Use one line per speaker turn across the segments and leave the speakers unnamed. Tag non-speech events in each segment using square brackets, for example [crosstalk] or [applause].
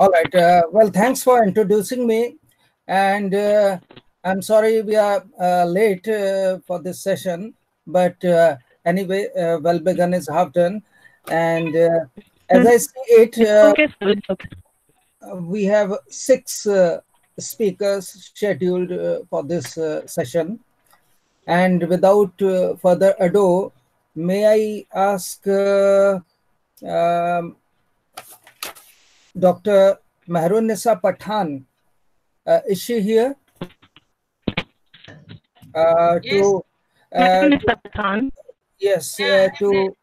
All right. Uh, well, thanks for introducing me. And uh, I'm sorry we are uh, late uh, for this session, but uh, anyway, uh, well begun is half done. And uh, as I see it, uh,
okay, sir. It's okay.
we have six uh, speakers scheduled uh, for this uh, session. And without uh, further ado, may I ask uh, um, Dr. Mehrunisa Pathan, uh, is she here? Uh, to, uh,
Mr. Pathan.
yes,
Yeah,
uh, to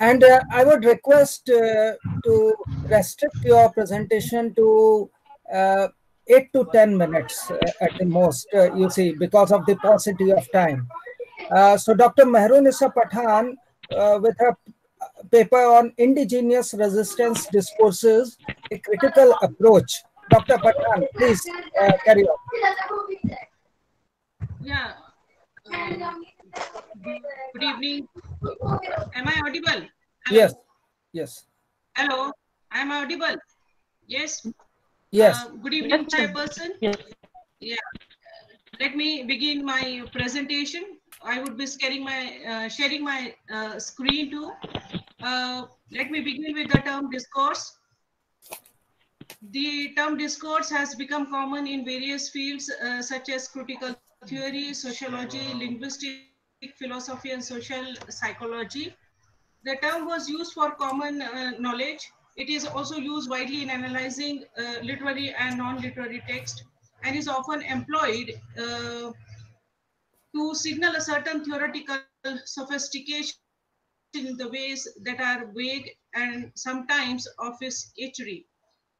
and uh, I would request uh, to restrict your presentation to uh, eight to ten minutes uh, at the most. Uh, you see, because of the paucity of time. Uh, so, Dr. Mehrunisa Pathan, uh, with her paper on indigenous resistance discourses, a critical approach. Dr. Pathan, please uh, carry on.
Yeah. Um, good evening. Am I audible? Hello?
Yes, yes,
Hello. I am audible? Yes.
yes.
Uh, good evening, Chairperson.
Yes.
Yeah. Let me begin my presentation. I would be sharing my uh, sharing my uh, screen too. Uh, let me begin with the term discourse. The term discourse has become common in various fields uh, such as critical theory, sociology, linguistic philosophy, and social psychology. The term was used for common uh, knowledge. It is also used widely in analyzing uh, literary and non-literary text and is often employed to signal a certain theoretical sophistication in the ways that are vague and sometimes obfuscatory.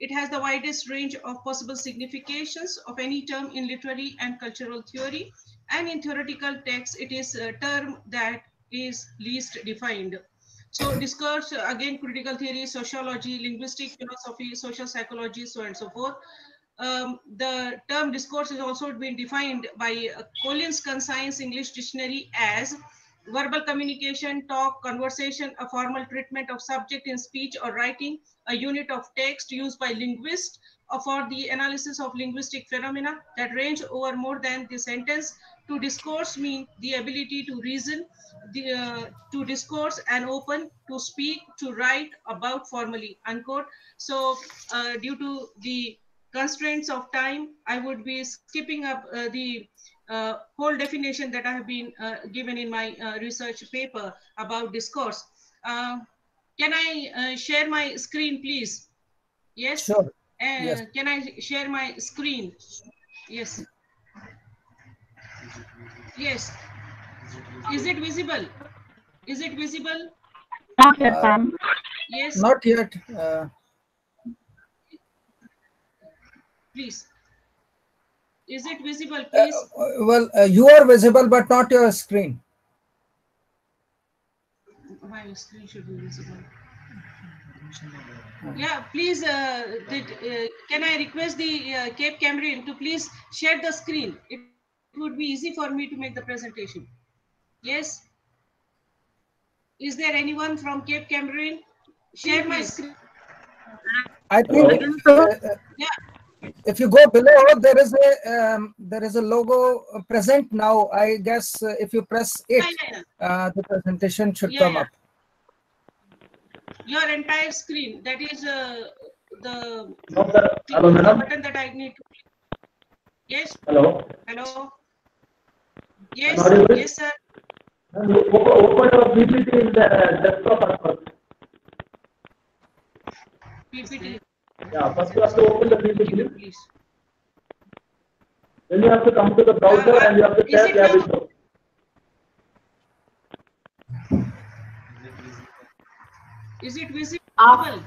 It has the widest range of possible significations of any term in literary and cultural theory. And in theoretical texts, it is a term that is least defined. So discourse, uh, again, critical theory, sociology, linguistic philosophy, social psychology, so and so forth. Um, the term discourse has also been defined by uh, Collins Concise English Dictionary as verbal communication, talk, conversation, a formal treatment of subject in speech or writing, a unit of text used by linguists uh, for the analysis of linguistic phenomena that range over more than the sentence. To discourse mean the ability to reason, the, uh, to discourse and open, to speak, to write about formally, unquote. So uh, due to the constraints of time, I would be skipping up uh, the uh, whole definition that I have been uh, given in my uh, research paper about discourse. Uh, can I uh, share my screen, please? Yes.
Sure.
Uh,
Yes.
Can I share my screen? Yes. Yes. Is it visible? Is it visible?
Not yet,
Uh,
ma'am.
Yes,
Not yet. Uh,
please. Is it visible,
uh,
please?
well, uh, you are visible, but not your screen.
My screen should be visible. Yeah, please, uh, did, uh, can I request the uh, Cape Comorin to please share the screen? It would be easy for me to make the presentation. Yes? Is there anyone from Cape Comorin? Share my screen.
I think uh, uh,
Yeah,
if you go below, there is a um, there is a logo uh, present now. I guess uh, if you press it,
yeah, yeah, yeah.
uh, the presentation should
Yeah,
come
yeah.
up.
Your entire screen, that is uh, the
No, sir. Hello, madam.
button that I need to. Yes,
Hello.
hello? Yes, yes, sir.
Open open your PPT in the desktop.
PPT,
Yeah, first you have to open the PPT.
please.
Then you have to come to the browser and you have to
Is
tap
it
window.
Is it visible?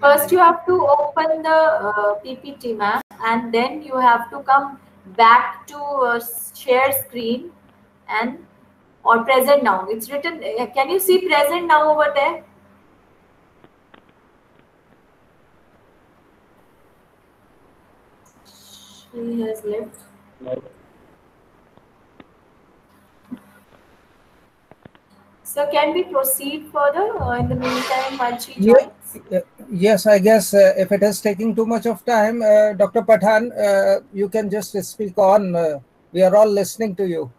First, you have to open the uh, PPT, ma'am, and then you have to come back to uh, share screen and or present now. It's written. uh, Can you see present now over there? She has left. So can we proceed further uh, in the meantime while she
Yeah.
joins?
Uh, Yes, I guess uh, if it is taking too much of time, uh, Dr. Pathan, uh, you can just speak on. Uh, we are all listening to you.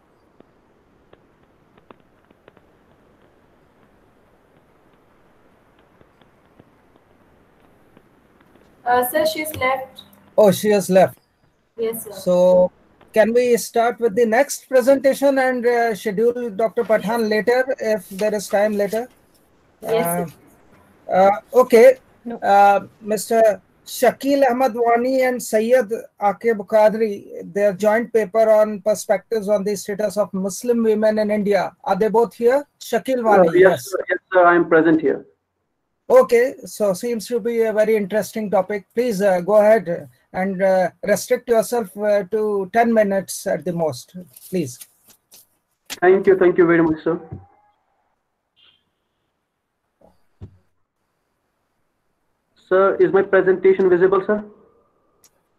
Uh, sir, she's left.
Oh, she has left.
Yes, sir.
So, can we start with the next presentation and uh, schedule Dr. Pathan later if there is time later?
Yes,
Uh, uh, okay,
No.
uh, Mr. Shakil Ahmad Wani and Sayyid Akib Qadri, their joint paper on perspectives on the status of Muslim women in India. Are they both here? Shakil
Uh,
Wani,
yes,
yes.
sir, yes, sir, I am present here.
Okay, so seems to be a very interesting topic. Please uh, go ahead and uh, restrict yourself uh, to 10 minutes at the most, please.
Thank you, thank you very much, sir. Sir, is my presentation visible, sir?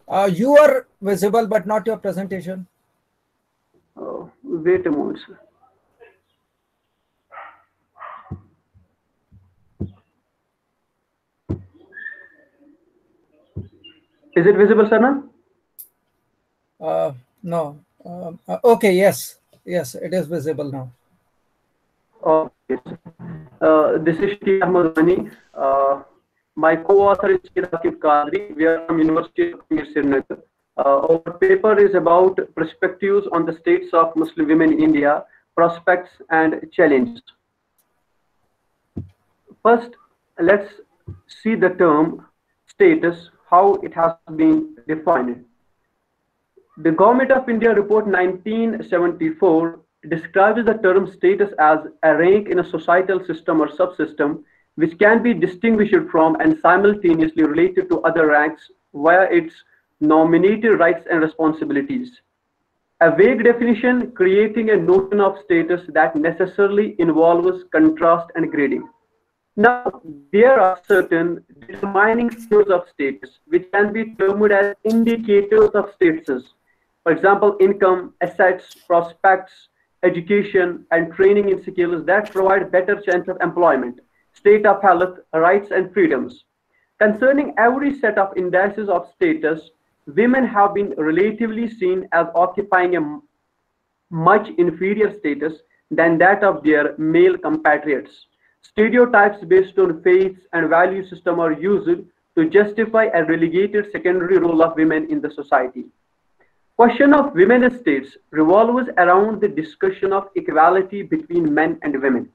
Uh, you are visible, but not your presentation.
Oh, wait a moment, sir. Is it visible, sir, now?
Uh, no. Um, uh, okay, yes. Yes, it is visible now.
Okay. Uh, this is Shri Ahmadwani. Uh, my co-author is Shri Rakib Qadri. We are from University of Srinagar. Uh, our paper is about perspectives on the states of Muslim women in India, prospects and challenges. First, let's see the term status, how it has been defined. The Government of India Report 1974 describes the term status as a rank in a societal system or subsystem which can be distinguished from and simultaneously related to other ranks via its nominated rights and responsibilities. A vague definition creating a notion of status that necessarily involves contrast and grading. Now, there are certain determining features of status which can be termed as indicators of status. For example, income, assets, prospects, education, and training in skills that provide better chance of employment, state of health, rights, and freedoms. Concerning every set of indices of status, women have been relatively seen as occupying a much inferior status than that of their male compatriots. Stereotypes based on faiths and value system are used to justify a relegated secondary role of women in the society. Question of women states revolves around the discussion of equality between men and women.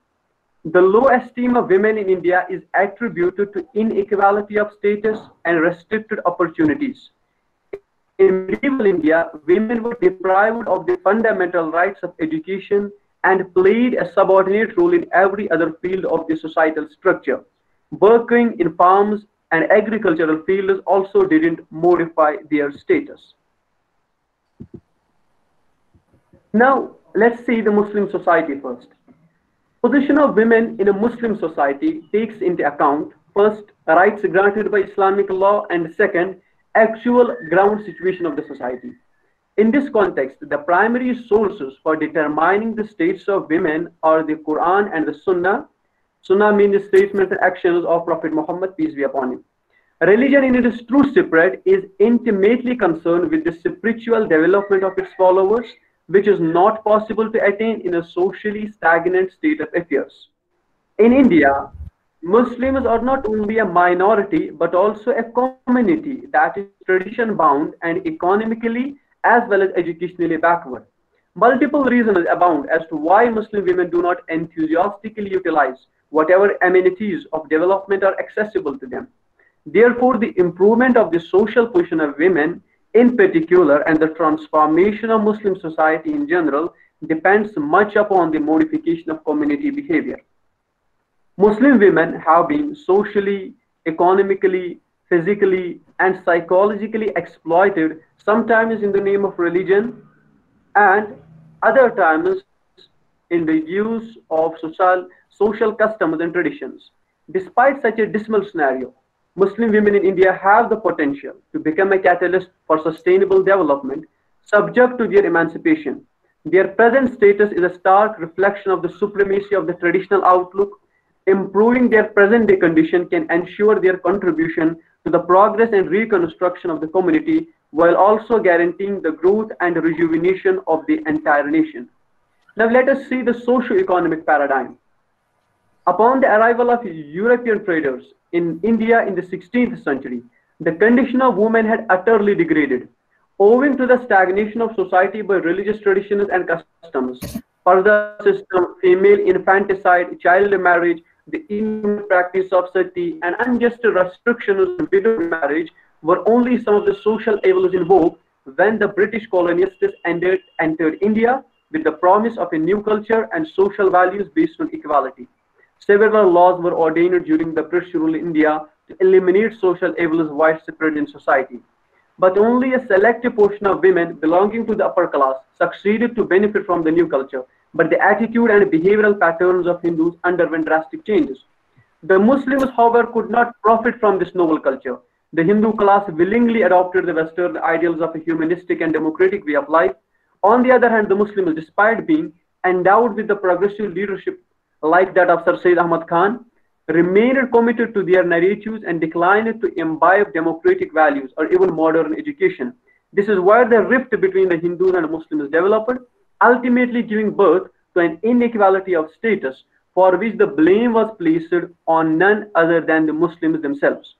The low esteem of women in India is attributed to inequality of status and restricted opportunities. In medieval India, women were deprived of the fundamental rights of education and played a subordinate role in every other field of the societal structure. Working in farms and agricultural fields also didn't modify their status. Now, let's see the Muslim society first. Position of women in a Muslim society takes into account first rights granted by Islamic law and second actual ground situation of the society. In this context, the primary sources for determining the states of women are the Quran and the Sunnah. Sunnah means the statements and actions of Prophet Muhammad, peace be upon him. Religion in its true spirit is intimately concerned with the spiritual development of its followers, which is not possible to attain in a socially stagnant state of affairs. In India, Muslims are not only a minority but also a community that is tradition bound and economically as well as educationally backward. Multiple reasons abound as to why Muslim women do not enthusiastically utilize whatever amenities of development are accessible to them. Therefore, the improvement of the social position of women in particular and the transformation of Muslim society in general depends much upon the modification of community behavior. Muslim women have been socially, economically, physically, and psychologically exploited, sometimes in the name of religion, and other times in the use of social, social customs and traditions. Despite such a dismal scenario, Muslim women in India have the potential to become a catalyst for sustainable development subject to their emancipation. Their present status is a stark reflection of the supremacy of the traditional outlook improving their present day condition can ensure their contribution to the progress and reconstruction of the community while also guaranteeing the growth and rejuvenation of the entire nation. Now let us see the socio-economic paradigm. Upon the arrival of European traders in India in the 16th century, the condition of women had utterly degraded. Owing to the stagnation of society by religious traditions and customs, purdah system, female infanticide, child marriage, the inhuman practice of sati, and unjust restrictions on widow marriage were only some of the social evils in vogue when the British colonists entered, entered India with the promise of a new culture and social values based on equality. Several laws were ordained during the British rule in India to eliminate social evils widespread in society. But only a selective portion of women belonging to the upper class succeeded to benefit from the new culture, but the attitude and behavioral patterns of Hindus underwent drastic changes. The Muslims, however, could not profit from this novel culture. The Hindu class willingly adopted the Western ideals of a humanistic and democratic way of life. On the other hand, the Muslims, despite being endowed with the progressive leadership like that of Sir Sayyid Ahmad Khan, remained committed to their narratives and declined to imbibe democratic values or even modern education. This is where the rift between the Hindus and Muslims developed, ultimately giving birth to an inequality of status for which the blame was placed on none other than the Muslims themselves.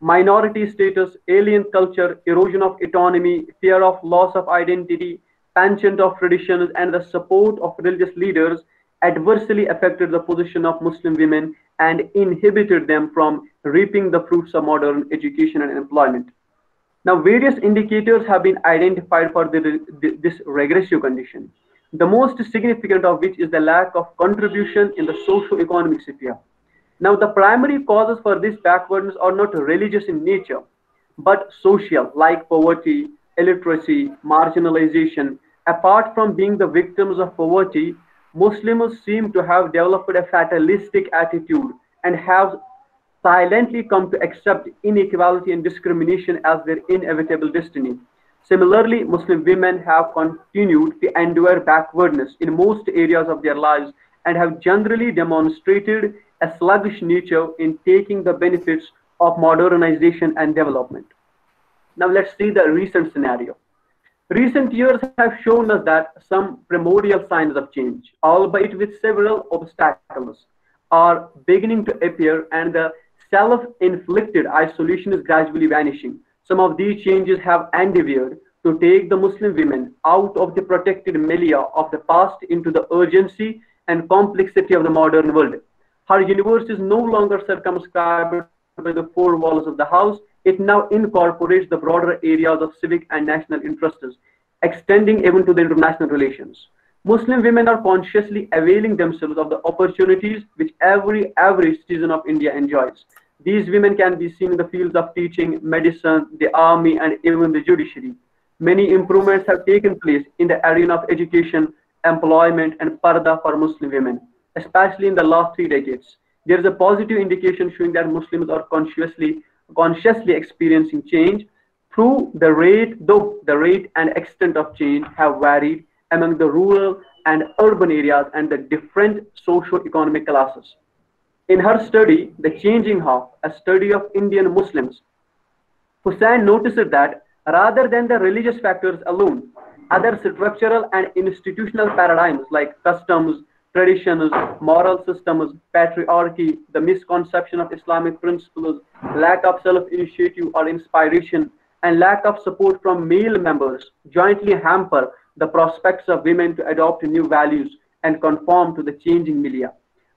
Minority status, alien culture, erosion of autonomy, fear of loss of identity, penchant of traditions, and the support of religious leaders adversely affected the position of Muslim women and inhibited them from reaping the fruits of modern education and employment. Now, various indicators have been identified for the, the, this regressive condition, the most significant of which is the lack of contribution in the socio-economic sphere. Now, the primary causes for this backwardness are not religious in nature, but social, like poverty, illiteracy, marginalization. Apart from being the victims of poverty, Muslims seem to have developed a fatalistic attitude and have silently come to accept inequality and discrimination as their inevitable destiny. Similarly, Muslim women have continued to endure backwardness in most areas of their lives and have generally demonstrated a sluggish nature in taking the benefits of modernization and development. Now let's see the recent scenario. Recent years have shown us that some primordial signs of change, albeit with several obstacles, are beginning to appear and the self-inflicted isolation is gradually vanishing. Some of these changes have endeavored to take the Muslim women out of the protected milieu of the past into the urgency and complexity of the modern world. Her universe is no longer circumscribed by the four walls of the house. It now incorporates the broader areas of civic and national interests, extending even to the international relations. Muslim women are consciously availing themselves of the opportunities which every average citizen of India enjoys. These women can be seen in the fields of teaching, medicine, the army, and even the judiciary. Many improvements have taken place in the arena of education, employment, and parda for Muslim women, especially in the last three decades. There is a positive indication showing that Muslims are consciously, consciously experiencing change. Through the rate, though the rate and extent of change have varied among the rural and urban areas and the different socio-economic classes. In her study, The Changing Half, a study of Indian Muslims, Hussain noticed that rather than the religious factors alone, other structural and institutional paradigms like customs, traditions, moral systems, patriarchy, the misconception of Islamic principles, lack of self-initiative or inspiration, and lack of support from male members jointly hamper the prospects of women to adopt new values and conform to the changing milieu.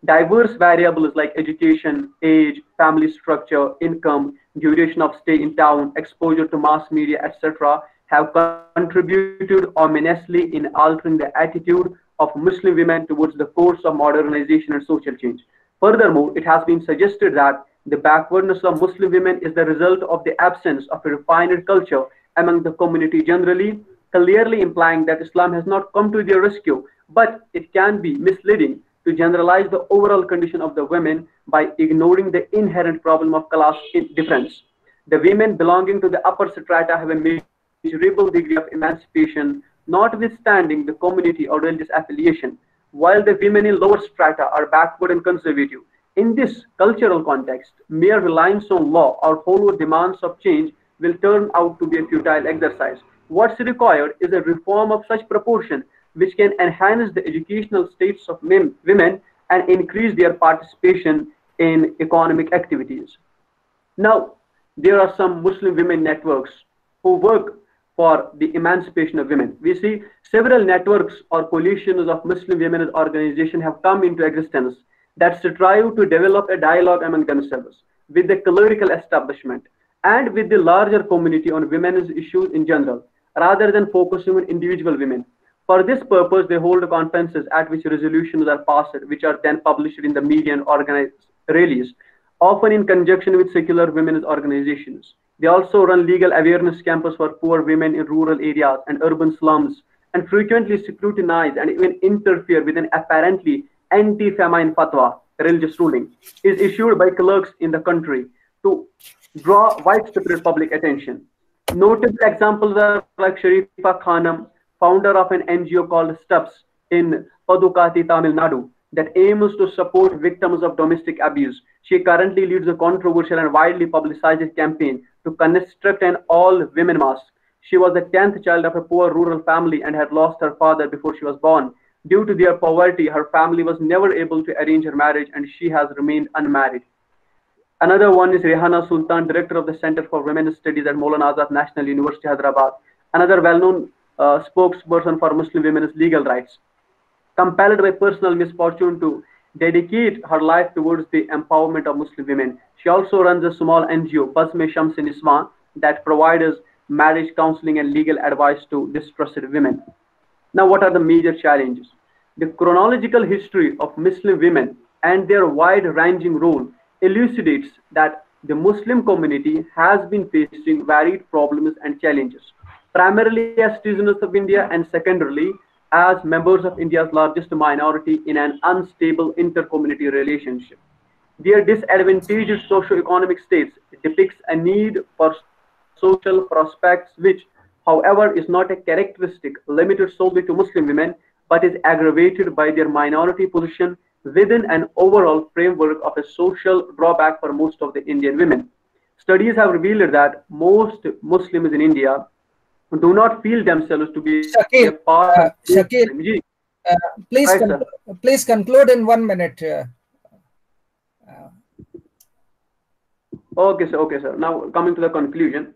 Diverse variables like education, age, family structure, income, duration of stay in town, exposure to mass media, etc., have contributed ominously in altering the attitude of Muslim women towards the course of modernization and social change. Furthermore, it has been suggested that the backwardness of Muslim women is the result of the absence of a refined culture among the community generally, clearly implying that Islam has not come to their rescue, but it can be misleading to generalize the overall condition of the women by ignoring the inherent problem of class difference. The women belonging to the upper strata have a measurable degree of emancipation, notwithstanding the community or religious affiliation. while the women in lower strata are backward and conservative. In this cultural context, mere reliance on law or follow demands of change will turn out to be a futile exercise. What's required is a reform of such proportion which can enhance the educational status of men, women and increase their participation in economic activities. Now, there are some Muslim women networks who work for the emancipation of women. We see several networks or coalitions of Muslim women's organizations have come into existence that strive to develop a dialogue among themselves with the clerical establishment and with the larger community on women's issues in general, rather than focusing on individual women. For this purpose, they hold conferences at which resolutions are passed, which are then published in the media and organized rallies, often in conjunction with secular women's organizations. They also run legal awareness camps for poor women in rural areas and urban slums, and frequently scrutinize and even interfere with an apparently anti-famine fatwa, religious ruling, is issued by clerks in the country to draw widespread public attention. Notable examples are like Sharifa Khanam, founder of an NGO called STEPS in Pudukkottai, Tamil Nadu, that aims to support victims of domestic abuse. She currently leads a controversial and widely publicized campaign to construct an all-women mosque. She was the 10th child of a poor rural family and had lost her father before she was born. Due to their poverty, her family was never able to arrange her marriage and she has remained unmarried. Another one is Rehana Sultan, director of the Center for Women's Studies at Maulana Azad National University, Hyderabad. Another well-known uh, spokesperson for Muslim women's legal rights. Compelled by personal misfortune to dedicate her life towards the empowerment of Muslim women, she also runs a small NGO, Basme Shams in Isma, that provides marriage counseling and legal advice to distressed women. Now, what are the major challenges? The chronological history of Muslim women and their wide-ranging role elucidates that the Muslim community has been facing varied problems and challenges, primarily as citizens of India and secondarily as members of India's largest minority in an unstable inter-community relationship. Their disadvantaged socio-economic states depicts a need for social prospects which, however, is not a characteristic limited solely to Muslim women, but is aggravated by their minority position within an overall framework of a social drawback for most of the Indian women. Studies have revealed that most Muslims in India do not feel themselves to be
Shakil,
a part
uh,
of this
Shakil. Uh, please,
Right,
con- please conclude in one minute. Uh, uh,
Okay, sir. Okay, sir. Now coming to the conclusion.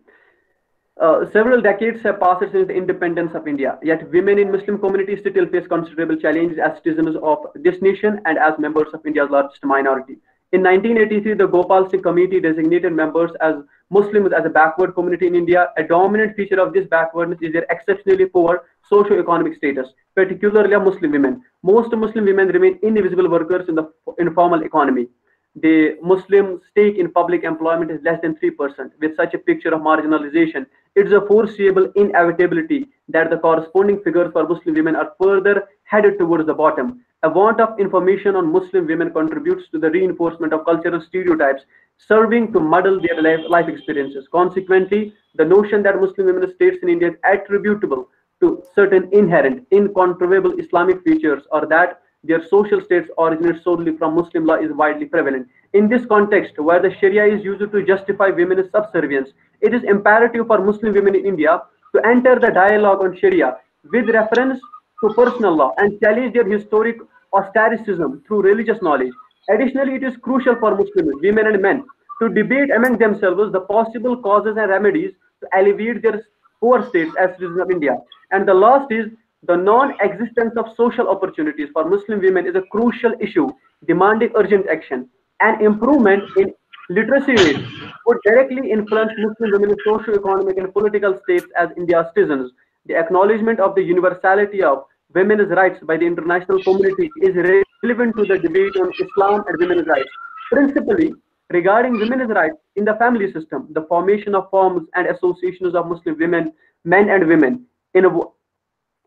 Uh, several decades have passed since the independence of India, yet women in Muslim communities still face considerable challenges as citizens of this nation and as members of India's largest minority. In 1983, the Gopal Singh Committee designated members as Muslims as a backward community in India. A dominant feature of this backwardness is their exceptionally poor socio-economic status, particularly Muslim women. Most Muslim women remain invisible workers in the informal economy the Muslim stake in public employment is less than 3%. With such a picture of marginalization, it is a foreseeable inevitability that the corresponding figures for Muslim women are further headed towards the bottom. A want of information on Muslim women contributes to the reinforcement of cultural stereotypes, serving to muddle their life, experiences. Consequently, the notion that Muslim women's states in India is attributable to certain inherent, incontrovertible Islamic features or that their social states originate solely from Muslim law is widely prevalent. In this context, where the Sharia is used to justify women's subservience, it is imperative for Muslim women in India to enter the dialogue on Sharia with reference to personal law and challenge their historic austericism through religious knowledge. Additionally, it is crucial for Muslims, women and men, to debate among themselves the possible causes and remedies to alleviate their poor states as citizens of India. And the last is the non-existence of social opportunities for Muslim women is a crucial issue demanding urgent action. An improvement in literacy rate would directly influence Muslim women's socio-economic and political states as India's citizens. The acknowledgement of the universality of women's rights by the international community is relevant to the debate on Islam and women's rights. Principally, regarding women's rights in the family system, the formation of forms and associations of Muslim women, men and women in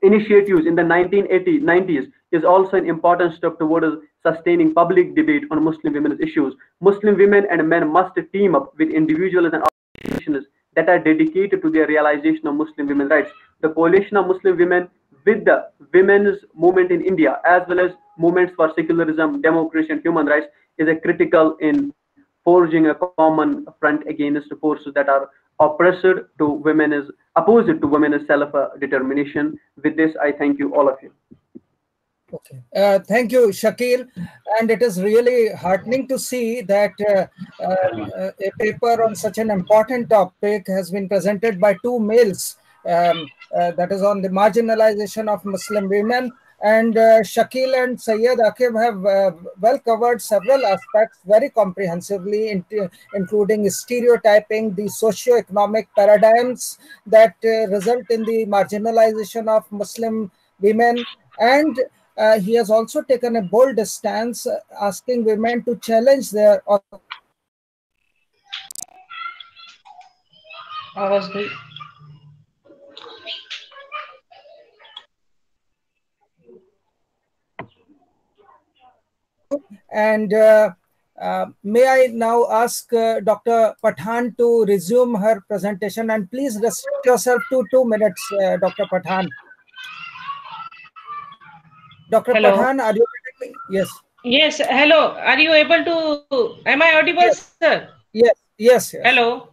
initiatives in the 1980s 90s is also an important step towards sustaining public debate on Muslim women's issues. Muslim women and men must team up with individuals and organizations that are dedicated to the realization of Muslim women's rights. The coalition of Muslim women with the women's movement in India as well as movements for secularism, democracy, and human rights is a critical in forging a common front against the forces that are oppressed to women is opposed to women's self-determination. With this, I thank you all of you.
Okay. Uh, thank you, Shakil. And it is really heartening to see that uh, uh, a paper on such an important topic has been presented by two males. Um, uh, that is on the marginalization of Muslim women. And uh, Shakil and Syed Akib have uh, well covered several aspects very comprehensively, in- including stereotyping, the socio-economic paradigms that result in the marginalization of Muslim women, and uh, he has also taken a bold stance uh, asking women to challenge their and uh, uh, may I now ask uh, Dr. Pathan to resume her presentation and please restrict yourself to two minutes, uh, Dr. Pathan. Dr.
Hello.
Pathan, are you? Yes,
Yes, hello. Are you able to? Am I audible,
Yes.
sir?
yes, yes, yes.
Hello.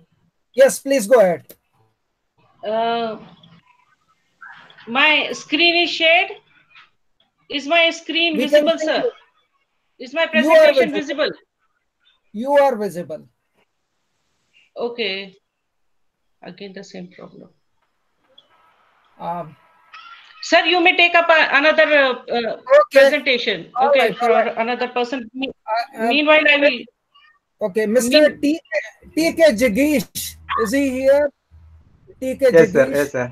Yes, please go ahead.
Uh, my screen is shared. Is my screen
We
visible, sir?
you.
Is my
You
presentation
visible.
visible?
You are visible.
Okay. Again, the same problem.
Um,
Sir, you may take up a, another uh, uh,
okay.
presentation.
All
okay,
right,
for
all right.
another person. Me-
Uh, uh,
Meanwhile, I will.
Okay, Mr. T. K. Jigish, is he here? T. K.
Yes, sir. Yes, sir.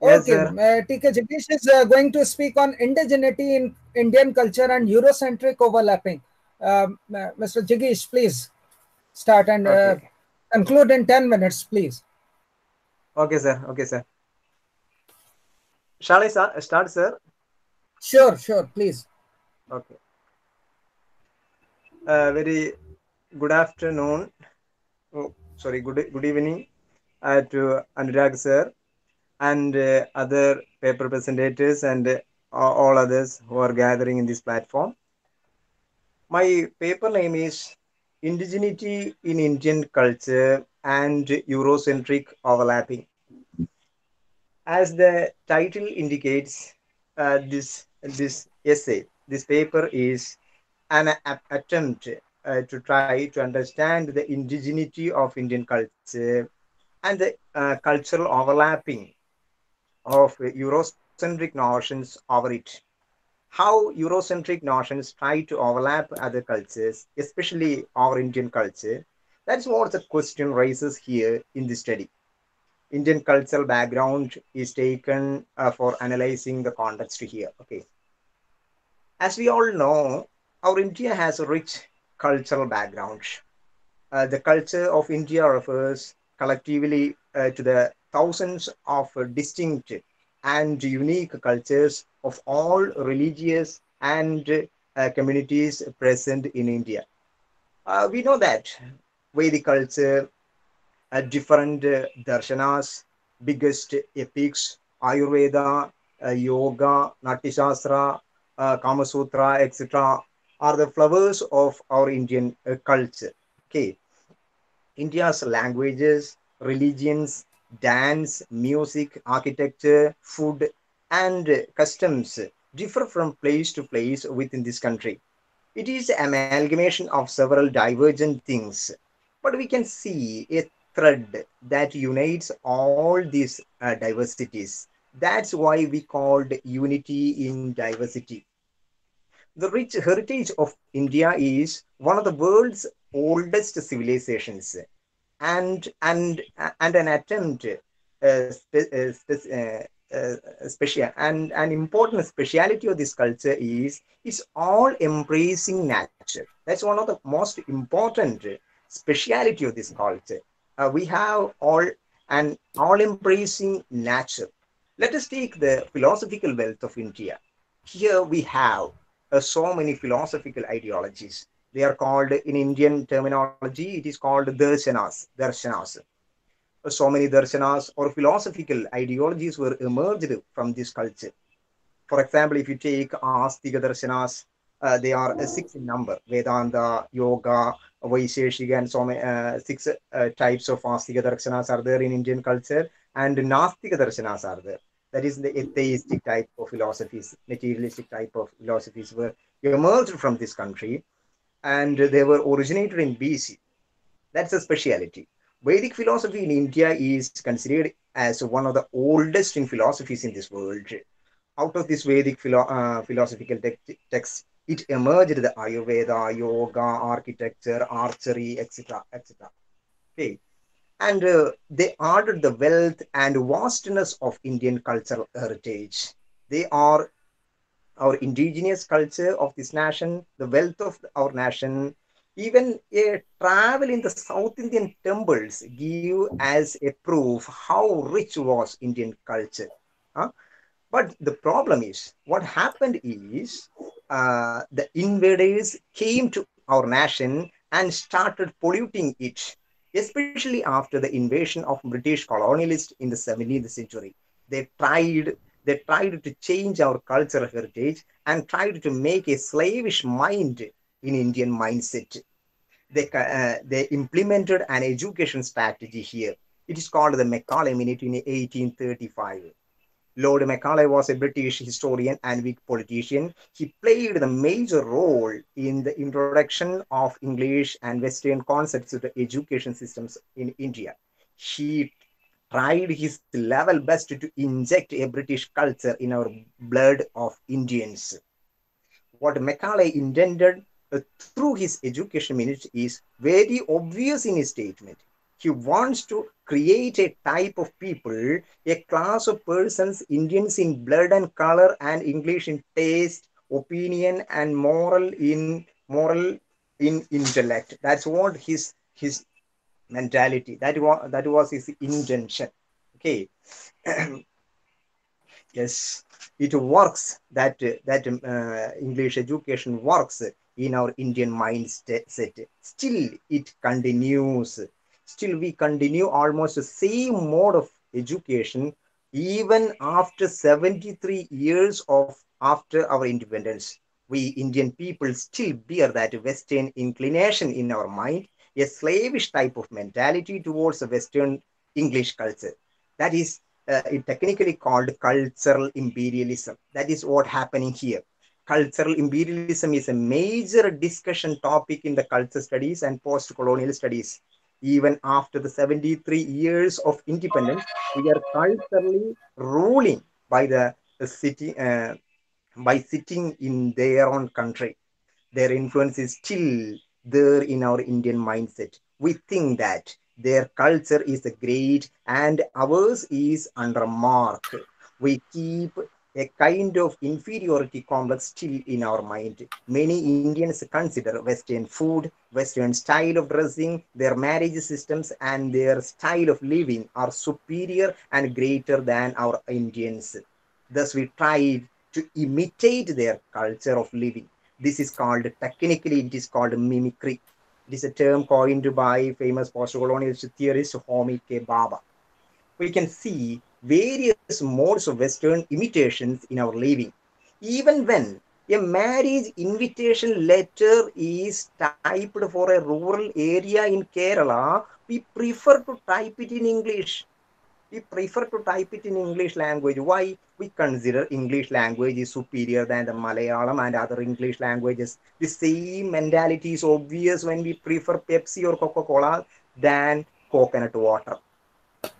Yes, sir.
uh, T. K. Jigish is uh, going to speak on indigeneity in Indian culture and Eurocentric overlapping. Um, uh, Mr. Jigish, please start and uh,
Okay.
conclude in 10 minutes, please.
Okay, sir. Okay, sir. Shall I start, sir?
Sure, sure, please.
Okay. Uh, very good afternoon. Oh, sorry, good good evening uh, to Anurag sir and uh, other paper presenters and uh, all others who are gathering in this platform. My paper name is Indigeneity in Indian Culture and Eurocentric Overlapping. As the title indicates, uh, this this essay, this paper is an attempt uh, to try to understand the indigeneity of Indian culture and the uh, cultural overlapping of Eurocentric notions over it. How Eurocentric notions try to overlap other cultures, especially our Indian culture. That's what the question raises here in this study. Indian cultural background is taken uh, for analyzing the context here. Okay. As we all know, our India has a rich cultural background. Uh, the culture of India refers collectively uh, to the thousands of distinct and unique cultures of all religious and uh, communities present in India. Uh, we know that Vedic culture, uh, different uh, darshanas, biggest epics, Ayurveda, uh, Yoga, Natyashastra, uh, Kama Sutra, etc., are the flowers of our Indian uh, culture. Okay, India's languages, religions, dance, music, architecture, food, and customs differ from place to place within this country. It is an amalgamation of several divergent things, but we can see a thread that unites all these uh, diversities. That's why we called unity in diversity. The rich heritage of India is one of the world's oldest civilizations, and and and an attempt, uh, spe- uh, spe- uh, uh, special and an important speciality of this culture is is all embracing nature. That's one of the most important speciality of this culture. Uh, we have all an all embracing nature. Let us take the philosophical wealth of India. Here we have uh, so many philosophical ideologies. They are called in Indian terminology, it is called darshanas. Darshanas. so many darshanas or philosophical ideologies were emerged from this culture. For example, if you take Astika darshanas, uh, they are six in number Vedanta, Yoga, Vaisheshika, and so many uh, six uh, types of Astika darshanas are there in Indian culture, and Nastika darshanas are there. That is the atheistic type of philosophies, materialistic type of philosophies were emerged from this country, and they were originated in BC. That's a speciality. Vedic philosophy in India is considered as one of the oldest in philosophies in this world. Out of this Vedic philo- uh, philosophical te- text, it emerged the Ayurveda, yoga, architecture, archery, etc., etc. Okay, and uh, they added the wealth and vastness of Indian cultural heritage. They are our indigenous culture of this nation, the wealth of our nation, even a travel in the South Indian temples give as a proof how rich was Indian culture. Huh? But the problem is, what happened is uh, the invaders came to our nation and started polluting it, especially after the invasion of British colonialists in the 17th century. They tried they tried to change our cultural heritage and tried to make a slavish mind in Indian mindset. They, uh, they implemented an education strategy here. It is called the Macaulay Minute in 1835. Lord Macaulay was a British historian and Whig politician. He played the major role in the introduction of English and Western concepts to the education systems in India. He tried his level best to inject a British culture in our blood of Indians. What Macaulay intended uh, through his education minute is very obvious in his statement. He wants to create a type of people, a class of persons, Indians in blood and color, and English in taste, opinion, and moral in moral in intellect. That's what his his mentality. That was that was his intention. Okay. [clears throat] yes, it works. That that uh, English education works in our Indian mindset. Still, it continues. Still, we continue almost the same mode of education even after 73 years of after our independence. We Indian people still bear that Western inclination in our mind a slavish type of mentality towards the Western English culture. That is uh, technically called cultural imperialism. That is what happening here. Cultural imperialism is a major discussion topic in the culture studies and post-colonial studies. Even after the 73 years of independence, we are culturally ruling by the, city, uh, by sitting in their own country. Their influence is still there in our Indian mindset. We think that their culture is great and ours is under mark. We keep a kind of inferiority complex still in our mind. Many Indians consider Western food, Western style of dressing, their marriage systems, and their style of living are superior and greater than our Indians. Thus, we try to imitate their culture of living this is called technically it is called mimicry. It is a term coined by famous post-colonial theorist homi k. Bhabha. We can see various modes of western imitations in our living. Even when a marriage invitation letter is typed for a rural area in kerala we prefer to type it in english we prefer to type it in English language. Why? We consider English language is superior than the Malayalam and other English languages. The same mentality is obvious when we prefer Pepsi or Coca-Cola than coconut water.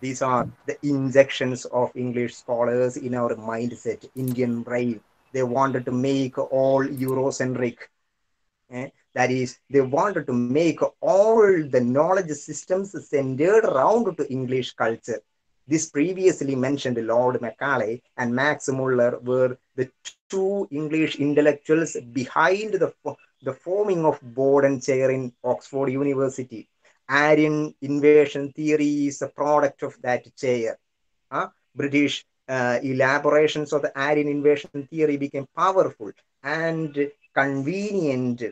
These are the injections of English scholars in our mindset, Indian brain. They wanted to make all Eurocentric. Eh? That is, they wanted to make all the knowledge systems centered around to English culture this previously mentioned Lord Macaulay and Max Muller were the two English intellectuals behind the, the forming of Boden chair in Oxford University. Aryan invasion theory is a product of that chair. Uh, British uh, elaborations of the Aryan invasion theory became powerful and convenient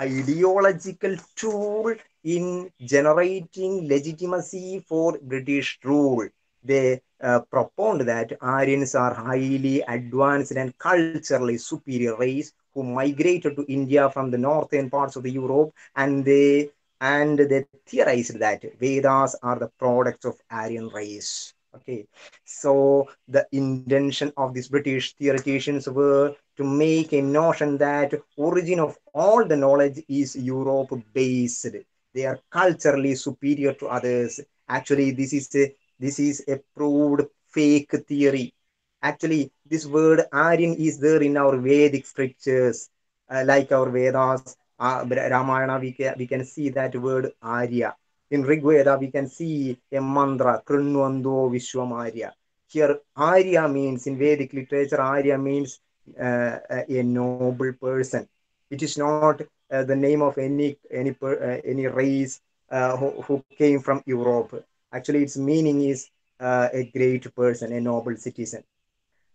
ideological tool in generating legitimacy for British rule. They uh, propound that Aryans are highly advanced and culturally superior race who migrated to India from the northern parts of the Europe, and they and they theorized that Vedas are the products of Aryan race. Okay, so the intention of these British theoreticians were to make a notion that origin of all the knowledge is Europe based. They are culturally superior to others. Actually, this is a this is a proved fake theory. Actually, this word Aryan is there in our Vedic scriptures, uh, like our Vedas, uh, Ramayana. We can we can see that word Arya. In Rig Veda, we can see a mantra, Krunwando Vishwamarya. Here, Arya means, in Vedic literature, Arya means uh, a noble person. It is not uh, the name of any any uh, any race who, who came from Europe. Actually, its meaning is a great person, a noble citizen.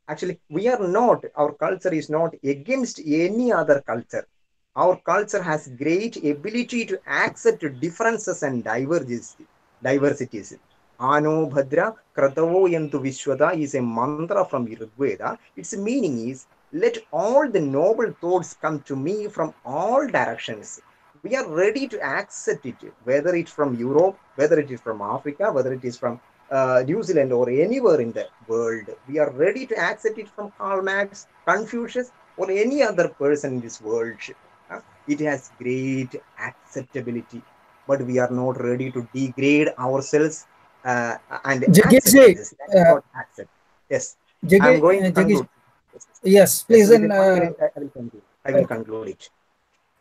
Actually, we are not, our culture is not against any other culture our culture has great ability to accept differences and diversities. Ano Bhadra Kratavo Yantu Vishwada is a mantra from Rigveda. Its meaning is let all the noble thoughts come to me from all directions. We are ready to accept it, whether it's from Europe, whether it is from Africa, whether it is from uh, New Zealand or anywhere in the world. We are ready to accept it from Karl Marx, Confucius, or any other person in this world it has great acceptability but we are not ready to degrade ourselves uh, and accept uh, accept. yes
Jageshji,
i'm going to
uh. Yes please and, uh,
I will conclude. I will conclude it.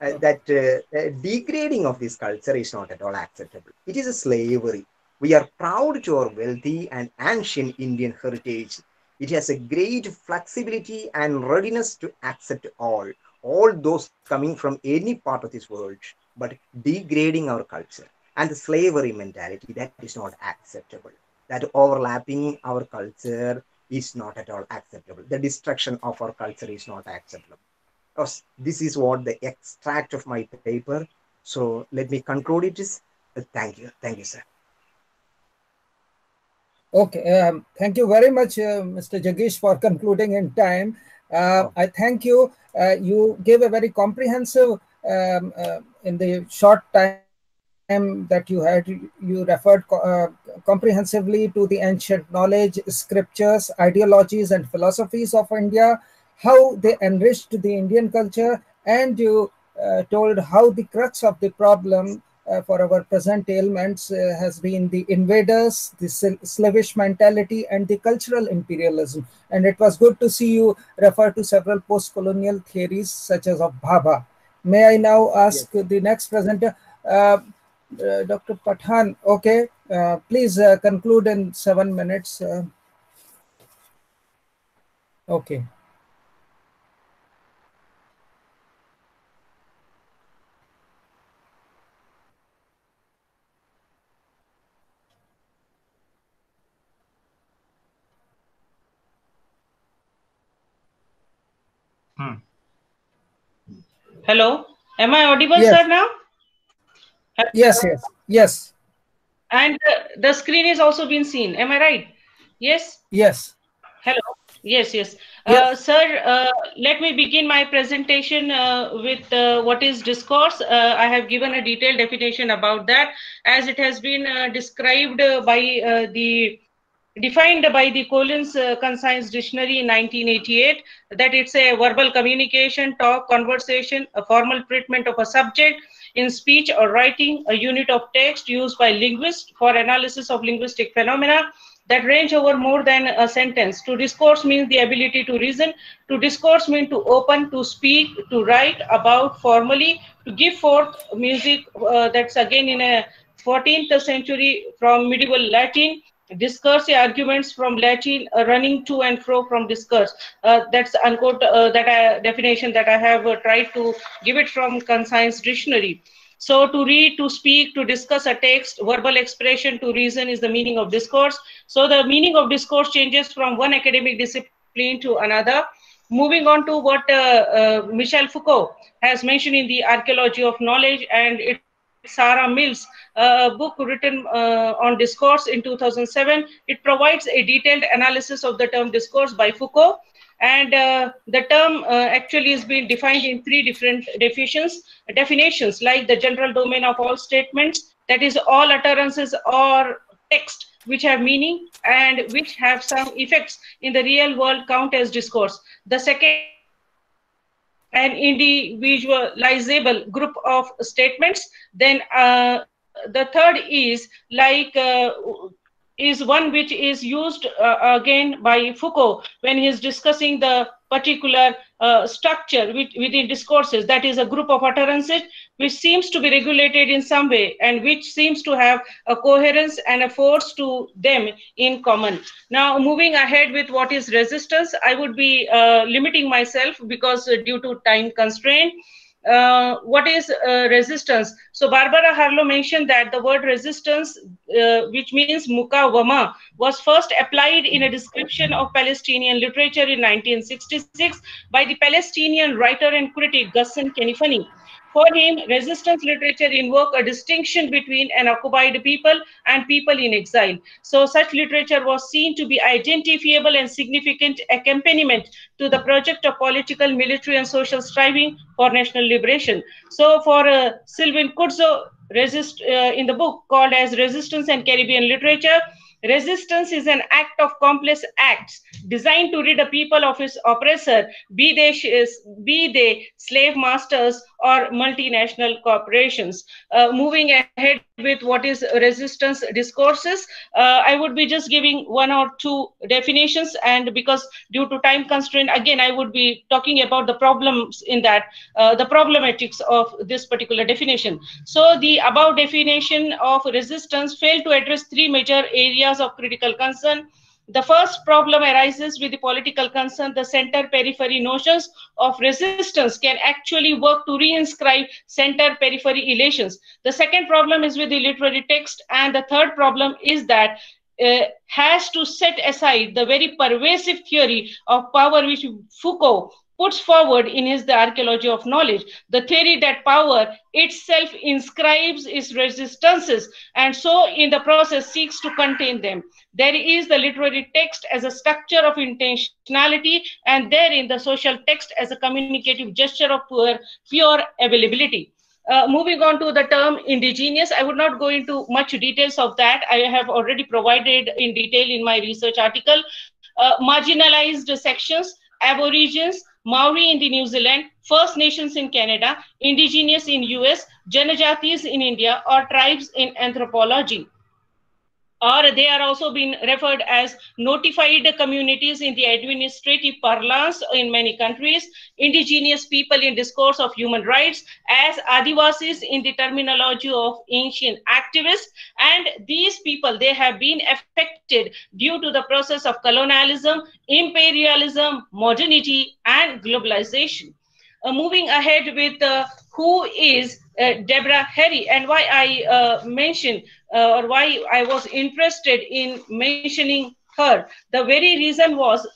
Uh, that uh, uh, degrading of this culture is not at all acceptable. It is a slavery. We are proud to our wealthy and ancient Indian heritage. It has a great flexibility and readiness to accept all, all those coming from any part of this world, but degrading our culture and the slavery mentality that is not acceptable. That overlapping our culture is not at all acceptable. The destruction of our culture is not acceptable. Because this is what the extract of my paper. So let me conclude it is uh, thank you. Thank you, sir.
Okay, um, thank you very much, uh, Mr. Jagesh, for concluding in time. Uh, I thank you. Uh, you gave a very comprehensive, um, uh, in the short time that you had, you referred uh, comprehensively to the ancient knowledge, scriptures, ideologies, and philosophies of India, how they enriched the Indian culture, and you uh, told how the crux of the problem uh, for our present ailments uh, has been the invaders, the slavish mentality, and the cultural imperialism. And it was good to see you refer to several post-colonial theories such as of Bhabha. May I now ask yes. the next presenter, uh, uh Dr. Pathan? Okay, uh, please uh, conclude in seven minutes. okay.
Hmm. Hello, am I audible,
yes.
sir, now?
Yes, yes, yes.
And uh, the screen is also being seen. Am I right? Yes?
Yes.
Hello. Yes, yes.
yes.
Uh, sir, uh, let me begin my presentation uh, with uh, what is discourse. Uh, I have given a detailed definition about that as it has been uh, described by the defined by the Collins uh, Concise Dictionary in 1988 that it's a verbal communication, talk, conversation, a formal treatment of a subject in speech or writing, a unit of text used by linguists for analysis of linguistic phenomena that range over more than a sentence. To discourse means the ability to reason. To discourse means to open, to speak, to write about formally, to give forth music uh, that's again in a 14th century from medieval Latin discursive arguments from Latin uh, running to and fro from discourse. Uh, that's unquote uh, that definition that I have uh, tried to give it from Concise Dictionary. So to read, to speak, to discuss a text, verbal expression, to reason is the meaning of discourse. So the meaning of discourse changes from one academic discipline to another. Moving on to what uh, Michel Foucault has mentioned in the archaeology of knowledge and its Sarah Mills' uh, book written uh, on discourse in 2007. It provides a detailed analysis of the term discourse by Foucault. And uh, the term uh, actually is being defined in three different definitions, definitions, like the general domain of all statements, that is all utterances or text which have meaning and which have some effects in the real world count as discourse. The second an individualizable group of statements. Then uh, the third is like uh, is one which is used uh, again by Foucault when he is discussing the particular uh, structure within discourses. That is a group of utterances which seems to be regulated in some way and which seems to have a coherence and a force to them in common. Now moving ahead with what is resistance i would be uh, limiting myself because uh, due to time constraint uh, what is uh, resistance? So Barbara Harlow mentioned that the word resistance, uh, which means mukawama, was first applied in a description of Palestinian literature in 1966 by the Palestinian writer and critic Ghassan Kanafani. For him, resistance literature invoked a distinction between an occupied people and people in exile. So such literature was seen to be identifiable and significant accompaniment to the project of political, military, and social striving for national liberation. So for uh, Selwyn Cudjoe, resist uh, in the book called as Resistance and Caribbean Literature, Resistance is an act of complex acts designed to rid a people of its oppressor, be they, be they slave masters or multinational corporations. Uh, moving ahead with what is resistance discourses, uh, I would be just giving one or two definitions and because due to time constraint, again, I would be talking about the problems in that, uh, the problematics of this particular definition. So the above definition of resistance failed to address three major areas areas of critical concern. The first problem arises with the political concern. The center periphery notions of resistance can actually work to reinscribe center periphery relations. The second problem is with the literary text. And the third problem is that uh, has to set aside the very pervasive theory of power which Foucault puts forward in his The Archaeology of Knowledge, the theory that power itself inscribes its resistances and so in the process seeks to contain them. There is the literary text as a structure of intentionality and therein the social text as a communicative gesture of pure, pure availability. Uh, moving on to the term indigenous, I would not go into much details of that. I have already provided in detail in my research article. Uh, marginalized sections, aborigines, Maori in the New Zealand, First Nations in Canada, Indigenous in US, Janajatis in India, or tribes in anthropology or they are also being referred as notified communities in the administrative parlance in many countries, indigenous people in discourse of human rights, as Adivasis in the terminology of ancient activists. And these people, they have been affected due to the process of colonialism, imperialism, modernity, and globalization. Uh, moving ahead with uh, who is uh, Deborah Harry and why I mentioned or why I was interested in mentioning her. The very reason was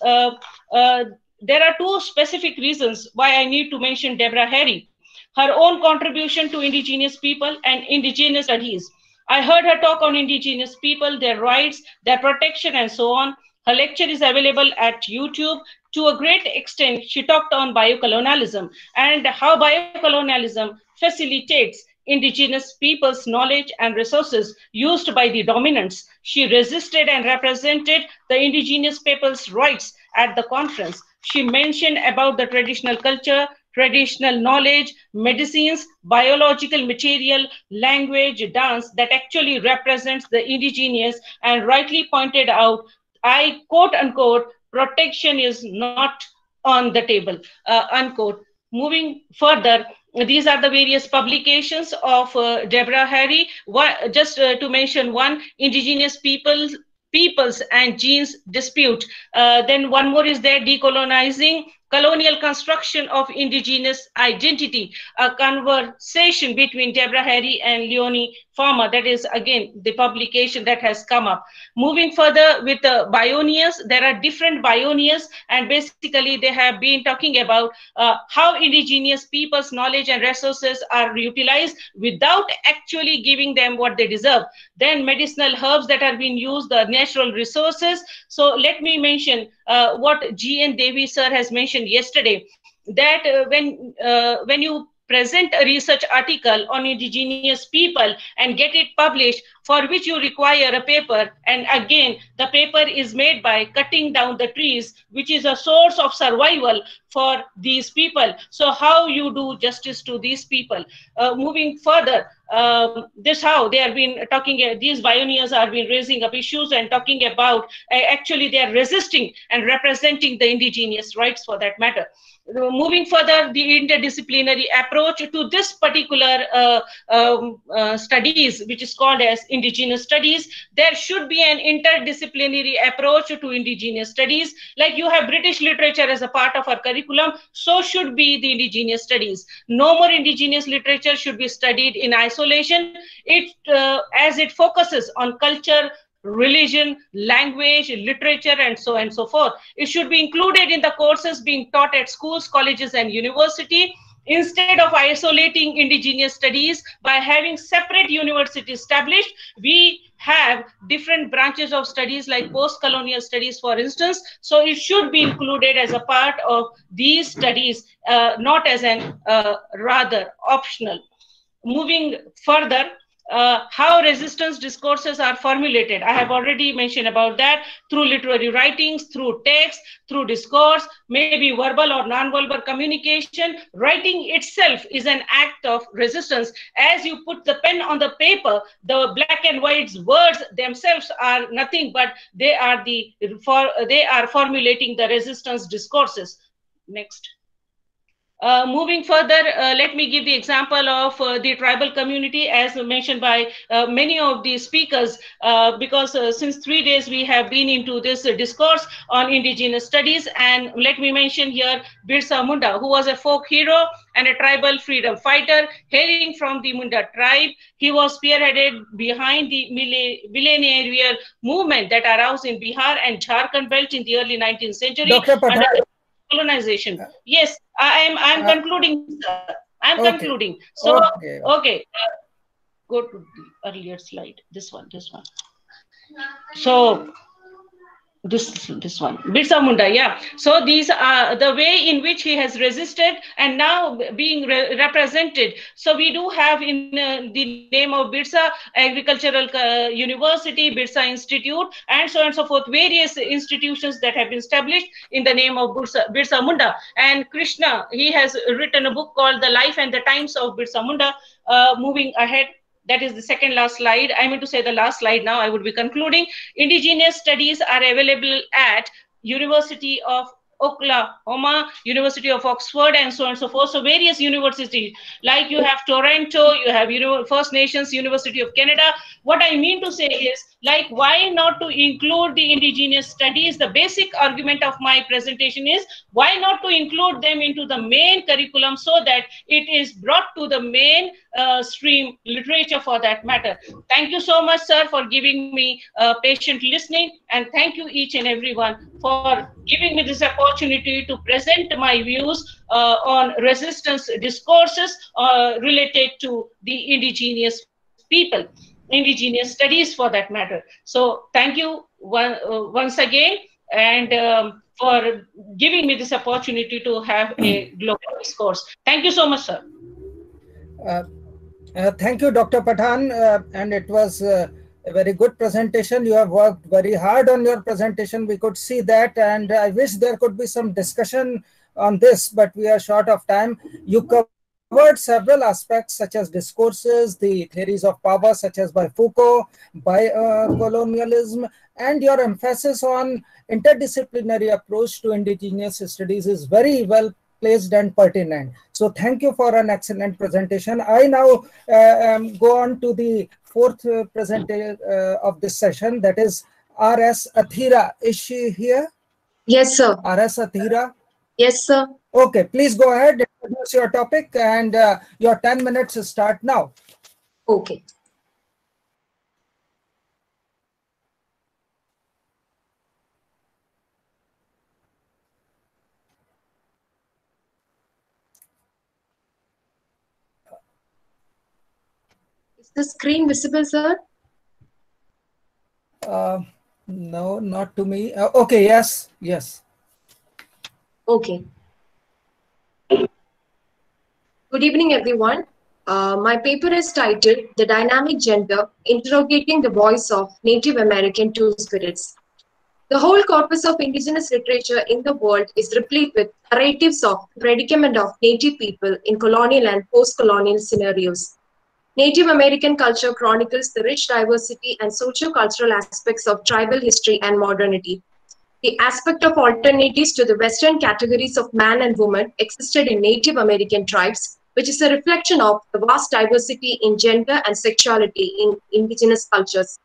there are two specific reasons why I need to mention Deborah Harry. Her own contribution to indigenous people and indigenous studies. I heard her talk on indigenous people, their rights, their protection, and so on. Her lecture is available at YouTube. To a great extent, she talked on biocolonialism and how biocolonialism facilitates indigenous people's knowledge and resources used by the dominants. She resisted and represented the indigenous people's rights at the conference. She mentioned about the traditional culture, traditional knowledge, medicines, biological material, language, dance that actually represents the indigenous and rightly pointed out, I quote unquote, protection is not on the table, uh, unquote. Moving further, these are the various publications of uh, Deborah Harry. What, just uh, to mention one, Indigenous Peoples, Peoples and Genes Dispute. Uh, then one more is there, Decolonizing colonial construction of indigenous identity, a conversation between Deborah Harry and Leonie Farmer. That is, again, the publication that has come up. Moving further with the bioneers, there are different bioneers, and basically they have been talking about uh, how indigenous people's knowledge and resources are utilized without actually giving them what they deserve. Then medicinal herbs that are being used, the natural resources. So let me mention uh, what G.N. Devy sir has mentioned yesterday, that uh, when, uh, when you present a research article on indigenous people and get it published for which you require a paper and again the paper is made by cutting down the trees which is a source of survival for these people so how you do justice to these people uh, moving further um, this how they have been talking uh, these pioneers have been raising up issues and talking about uh, actually they are resisting and representing the indigenous rights for that matter moving further, the interdisciplinary approach to this particular uh, um, uh, studies, which is called as indigenous studies, there should be an interdisciplinary approach to indigenous studies. Like you have British literature as a part of our curriculum, so should be the indigenous studies. No more indigenous literature should be studied in isolation. It, uh, as it focuses on culture, religion, language, literature, and so on and so forth. It should be included in the courses being taught at schools, colleges, and university. Instead of isolating indigenous studies by having separate universities established, we have different branches of studies like post-colonial studies, for instance. So it should be included as a part of these studies, uh, not as an uh, rather optional. Moving further, uh, how resistance discourses are formulated. I have already mentioned about that through literary writings, through text, through discourse, maybe verbal or non-verbal communication. Writing itself is an act of resistance. As you put the pen on the paper, the black and white words themselves are nothing but they are the for they are formulating the resistance discourses. Next. Uh, moving further, uh, let me give the example of uh, the tribal community as mentioned by uh, many of the speakers, uh, because uh, since three days we have been into this discourse on indigenous studies. And let me mention here Birsa Munda, who was a folk hero and a tribal freedom fighter hailing from the Munda tribe. He was spearheaded behind the millenarian movement that arose in Bihar and Jharkhand belt in the early 19th century.
Dr. Patel,
colonization. Yes, I am. I am
Uh,
concluding. Sir. I am
okay.
concluding. So
Okay.
okay, uh, go to the earlier slide. This one. This one. So this this one. Birsa munda yeah. So these are the way in which he has resisted and now being re represented. So we do have in uh, the name of birsa agricultural uh, university birsa institute and so on and so forth various institutions that have been established in the name of birsa, birsa munda. And krishna he has written a book called the life and the times of birsa munda uh, moving ahead that is the second last slide. I mean to say the last slide now, I would be concluding. Indigenous studies are available at University of Oklahoma, University of Oxford, and so on and so forth. So various universities, like you have Toronto, you have First Nations University of Canada. What I mean to say is, like, why not to include the indigenous studies? The basic argument of my presentation is, why not to include them into the main curriculum so that it is brought to the main uh, stream literature for that matter. Thank you so much, sir, for giving me uh, patient listening. And thank you each and everyone for giving me this opportunity to present my views uh, on resistance discourses uh, related to the indigenous people, indigenous studies for that matter. So thank you one, uh, once again. And um, for giving me this opportunity to have a global discourse. Thank you so much, sir.
Uh, uh, thank you, Dr. Pathan. Uh, and it was uh, a very good presentation. You have worked very hard on your presentation. We could see that. And I wish there could be some discussion on this, but we are short of time. You covered several aspects such as discourses, the theories of power such as by Foucault, by uh, colonialism, and your emphasis on interdisciplinary approach to indigenous studies is very well placed and pertinent. So thank you for an excellent presentation. I now uh, um, go on to the fourth uh, presenter uh, of this session, that is R.S. Athira. Is she here?
Yes, sir.
R.S. Athira.
Yes, sir.
Okay, please go ahead, introduce your topic, and uh, your 10 minutes start now.
Okay. Is the screen visible, sir?
Uh, no, not to me. Uh, okay, yes, yes.
Okay. Good evening, everyone. Uh, my paper is titled The Dynamic Gender Interrogating the Voice of Native American Two Spirits. The whole corpus of indigenous literature in the world is replete with narratives of the predicament of Native people in colonial and post colonial scenarios. Native American culture chronicles the rich diversity and socio-cultural aspects of tribal history and modernity. The aspect of alternatives to the Western categories of man and woman existed in Native American tribes, which is a reflection of the vast diversity in gender and sexuality in indigenous cultures.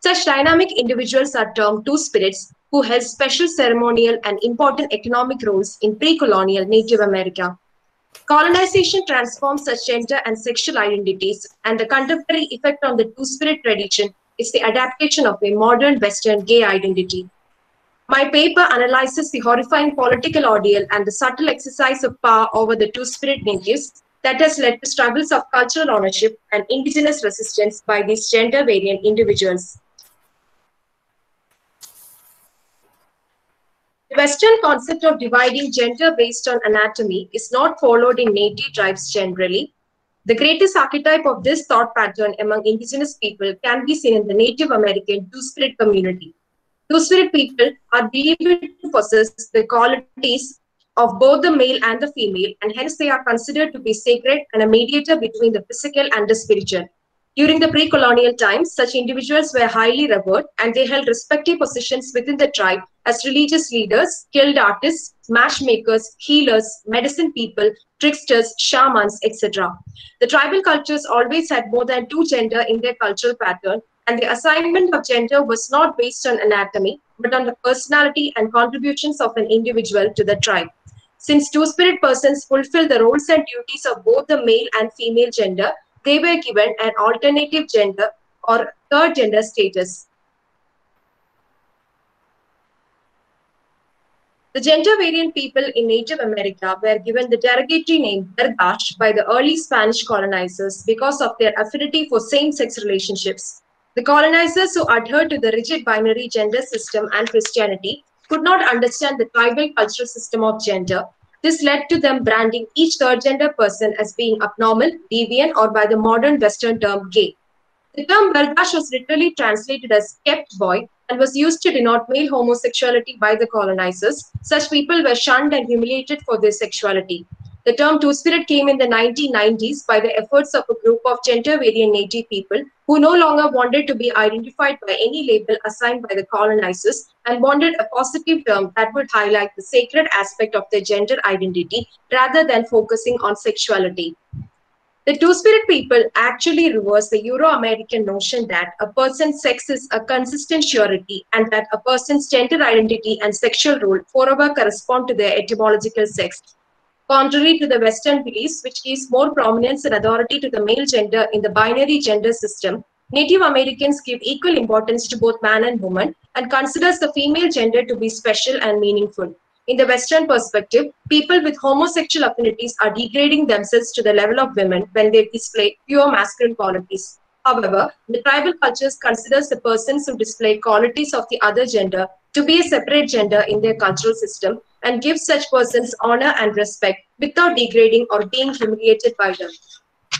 Such dynamic individuals are termed two spirits who held special ceremonial and important economic roles in pre-colonial Native America. Colonization transforms such gender and sexual identities, and the contemporary effect on the two spirit tradition is the adaptation of a modern Western gay identity. My paper analyzes the horrifying political ordeal and the subtle exercise of power over the two spirit natives that has led to struggles of cultural ownership and indigenous resistance by these gender variant individuals. The Western concept of dividing gender based on anatomy is not followed in native tribes generally. The greatest archetype of this thought pattern among indigenous people can be seen in the Native American Two Spirit community. Two Spirit people are believed to possess the qualities of both the male and the female, and hence they are considered to be sacred and a mediator between the physical and the spiritual. During the pre-colonial times, such individuals were highly revered and they held respective positions within the tribe as religious leaders, skilled artists, matchmakers, healers, medicine people, tricksters, shamans, etc. The tribal cultures always had more than two gender in their cultural pattern, and the assignment of gender was not based on anatomy, but on the personality and contributions of an individual to the tribe. Since two spirit persons fulfill the roles and duties of both the male and female gender, they were given an alternative gender or third gender status. The gender variant people in Native America were given the derogatory name berdache by the early Spanish colonizers because of their affinity for same-sex relationships. The colonizers who adhered to the rigid binary gender system and Christianity could not understand the tribal cultural system of gender this led to them branding each third gender person as being abnormal, deviant, or by the modern Western term gay. The term berdache was literally translated as kept boy and was used to denote male homosexuality by the colonizers. Such people were shunned and humiliated for their sexuality. The term Two Spirit came in the 1990s by the efforts of a group of gender variant native people who no longer wanted to be identified by any label assigned by the colonizers and wanted a positive term that would highlight the sacred aspect of their gender identity rather than focusing on sexuality. The Two Spirit people actually reverse the Euro American notion that a person's sex is a consistent surety and that a person's gender identity and sexual role forever correspond to their etymological sex. Contrary to the Western beliefs, which gives more prominence and authority to the male gender in the binary gender system, Native Americans give equal importance to both man and woman and considers the female gender to be special and meaningful. In the Western perspective, people with homosexual affinities are degrading themselves to the level of women when they display pure masculine qualities. However, the tribal cultures considers the persons who display qualities of the other gender to be a separate gender in their cultural system and give such persons honor and respect without degrading or being humiliated by them.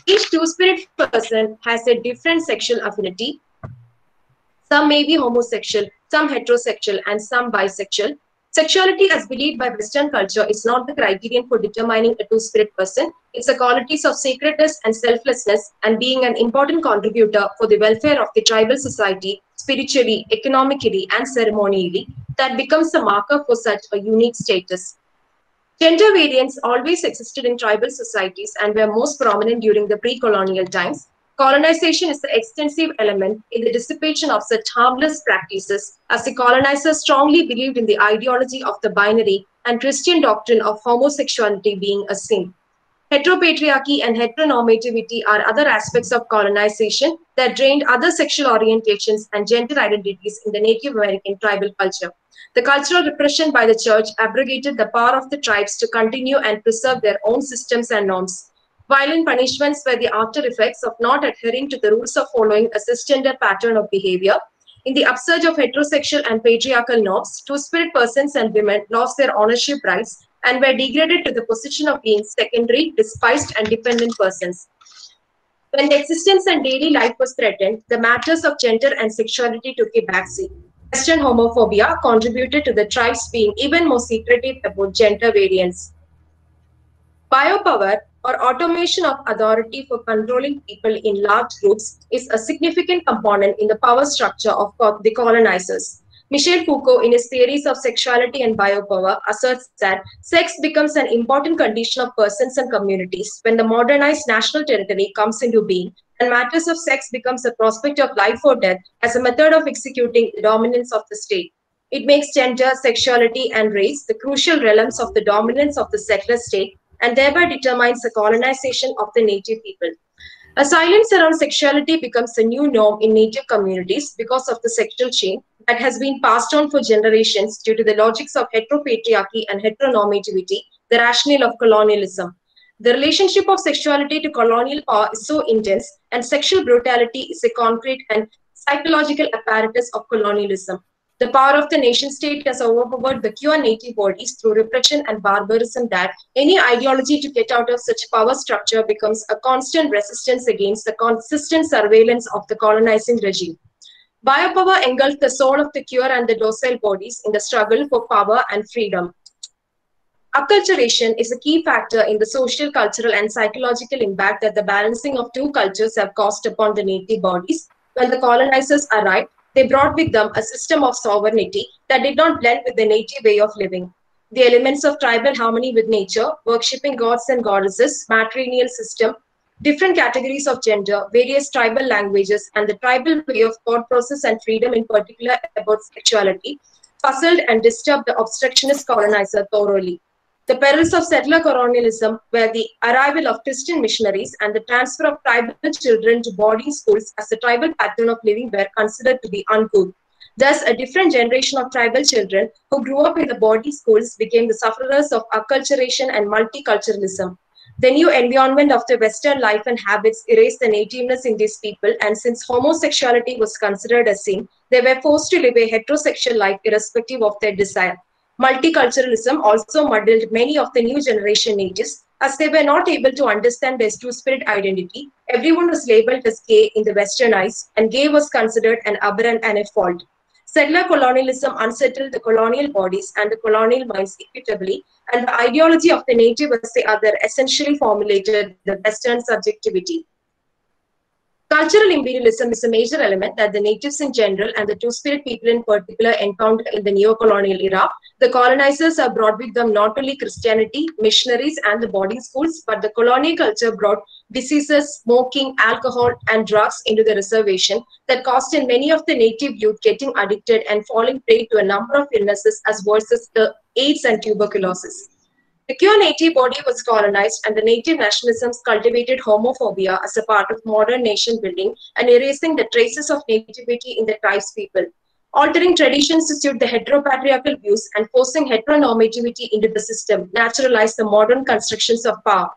Each two-spirit person has a different sexual affinity. Some may be homosexual, some heterosexual, and some bisexual. Sexuality, as believed by Western culture, is not the criterion for determining a two-spirit person. It's the qualities of sacredness and selflessness and being an important contributor for the welfare of the tribal society, spiritually, economically, and ceremonially, that becomes the marker for such a unique status. Gender variants always existed in tribal societies and were most prominent during the pre-colonial times. Colonization is the extensive element in the dissipation of such harmless practices, as the colonizers strongly believed in the ideology of the binary and Christian doctrine of homosexuality being a sin. Heteropatriarchy and heteronormativity are other aspects of colonization that drained other sexual orientations and gender identities in the Native American tribal culture. The cultural repression by the church abrogated the power of the tribes to continue and preserve their own systems and norms. Violent punishments were the after effects of not adhering to the rules of following a cisgender pattern of behavior. In the upsurge of heterosexual and patriarchal norms, two-spirit persons and women lost their ownership rights and were degraded to the position of being secondary, despised, and dependent persons. When the existence and daily life was threatened, the matters of gender and sexuality took a backseat. Western homophobia contributed to the tribes being even more secretive about gender variance. Biopower or automation of authority for controlling people in large groups is a significant component in the power structure of the colonizers. Michel Foucault, in his theories of sexuality and biopower, asserts that sex becomes an important condition of persons and communities when the modernized national territory comes into being and matters of sex becomes a prospect of life or death as a method of executing the dominance of the state. It makes gender, sexuality, and race the crucial realms of the dominance of the settler state and thereby determines the colonization of the native people. A silence around sexuality becomes a new norm in native communities because of the sexual chain that has been passed on for generations due to the logics of heteropatriarchy and heteronormativity, the rationale of colonialism. The relationship of sexuality to colonial power is so intense, and sexual brutality is a concrete and psychological apparatus of colonialism. The power of the nation state has overpowered the pure native bodies through repression and barbarism that any ideology to get out of such power structure becomes a constant resistance against the consistent surveillance of the colonizing regime. Biopower engulfed the soul of the pure and the docile bodies in the struggle for power and freedom. Acculturation is a key factor in the social, cultural, and psychological impact that the balancing of two cultures have caused upon the native bodies. When the colonizers arrived, they brought with them a system of sovereignty that did not blend with the native way of living. The elements of tribal harmony with nature, worshipping gods and goddesses, matrilineal system, different categories of gender, various tribal languages, and the tribal way of thought process and freedom in particular about sexuality, puzzled and disturbed the obstructionist colonizer thoroughly. The perils of settler colonialism were the arrival of Christian missionaries and the transfer of tribal children to boarding schools as the tribal pattern of living were considered to be uncouth. Thus, a different generation of tribal children who grew up in the boarding schools became the sufferers of acculturation and multiculturalism. The new environment of the Western life and habits erased the nativeness in these people, and since homosexuality was considered a sin, they were forced to live a heterosexual life irrespective of their desire. Multiculturalism also muddled many of the new generation ages as they were not able to understand their true spirit identity. Everyone was labeled as gay in the Western eyes, and gay was considered an aberrant and a fault. Settler colonialism unsettled the colonial bodies and the colonial minds equitably, and the ideology of the native as the other essentially formulated the Western subjectivity. Cultural imperialism is a major element that the natives in general and the two-spirit people in particular encounter in the neo-colonial era. The colonizers have brought with them not only Christianity, missionaries, and the boarding schools, but the colonial culture brought diseases, smoking, alcohol, and drugs into the reservation that caused in many of the native youth getting addicted and falling prey to a number of illnesses as versus the AIDS and tuberculosis. The pure native body was colonized, and the native nationalisms cultivated homophobia as a part of modern nation building and erasing the traces of nativity in the tribes people, altering traditions to suit the heteropatriarchal views and forcing heteronormativity into the system, naturalized the modern constructions of power.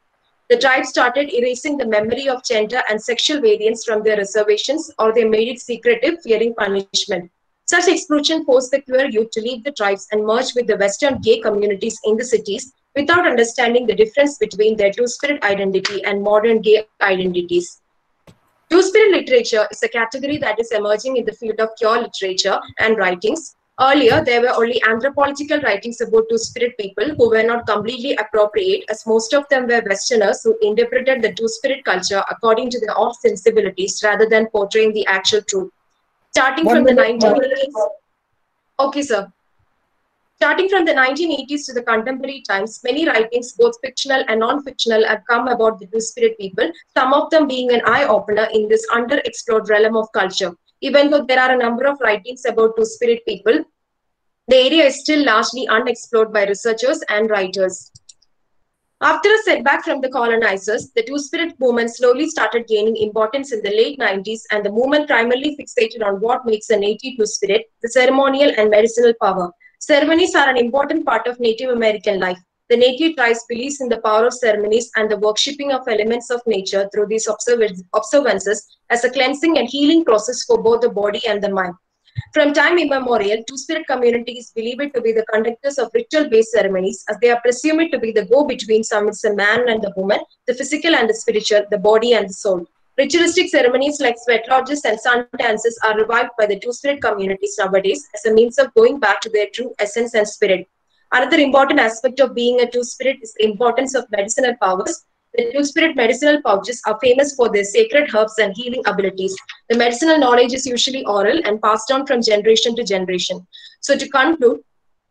The tribe started erasing the memory of gender and sexual variance from their reservations, or they made it secretive, fearing punishment. Such expulsion forced the queer youth to leave the tribes and merge with the Western gay communities in the cities without understanding the difference between their two-spirit identity and modern gay identities. Two-spirit literature is a category that is emerging in the field of pure literature and writings. Earlier, there were only anthropological writings about two-spirit people who were not completely appropriate as most of them were Westerners who interpreted the two-spirit culture according to their own sensibilities rather than portraying the actual truth. Starting
One
from the
minute,
1980s. Okay, sir. Starting from the 1980s to the contemporary times, many writings, both fictional and non-fictional, have come about the Two-Spirit people, some of them being an eye-opener in this underexplored realm of culture. Even though there are a number of writings about Two-Spirit people, the area is still largely unexplored by researchers and writers. After a setback from the colonizers, the Two-Spirit movement slowly started gaining importance in the late 90s and the movement primarily fixated on what makes a native Two-Spirit, the ceremonial and medicinal power. Ceremonies are an important part of Native American life. The native tribes believe in the power of ceremonies and the worshipping of elements of nature through these observ- observances as a cleansing and healing process for both the body and the mind. From time immemorial, two-spirit communities believe it to be the conductors of ritual-based ceremonies as they are presumed to be the go-between amidst the man and the woman, the physical and the spiritual, the body and the soul. Ritualistic ceremonies like sweat lodges and sun dances are revived by the two-spirit communities nowadays as a means of going back to their true essence and spirit. Another important aspect of being a two-spirit is the importance of medicinal powers. The two-spirit medicinal pouches are famous for their sacred herbs and healing abilities. The medicinal knowledge is usually oral and passed down from generation to generation. So to conclude,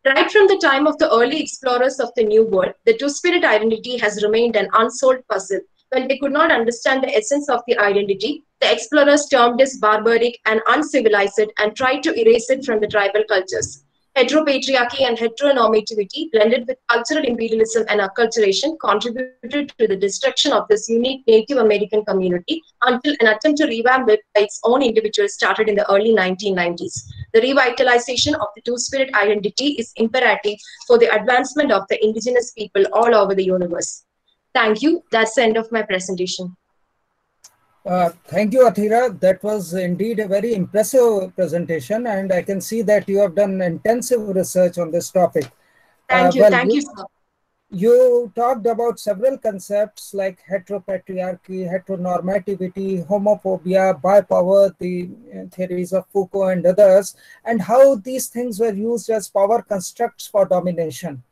right from the time of the early explorers of the New World, the two-spirit identity has remained an unsolved puzzle. When they could not understand the essence of the identity, the explorers termed it barbaric and uncivilized and tried to erase it from the tribal cultures. Heteropatriarchy and heteronormativity, blended with cultural imperialism and acculturation, contributed to the destruction of this unique Native American community until an attempt to revamp it by its own individuals started in the early 1990s. The revitalization of the two-spirit identity is imperative for the advancement of the indigenous people all over the universe. Thank you. That's the end of my presentation.
Uh, thank you, Athira. That was indeed a very impressive presentation, and I can see that you have done intensive research on this topic.
Thank
Uh,
you.
well,
Thank you,
you-
sir.
You talked about several concepts like heteropatriarchy, heteronormativity, homophobia, biopower, the uh, theories of Foucault and others, and how these things were used as power constructs for domination.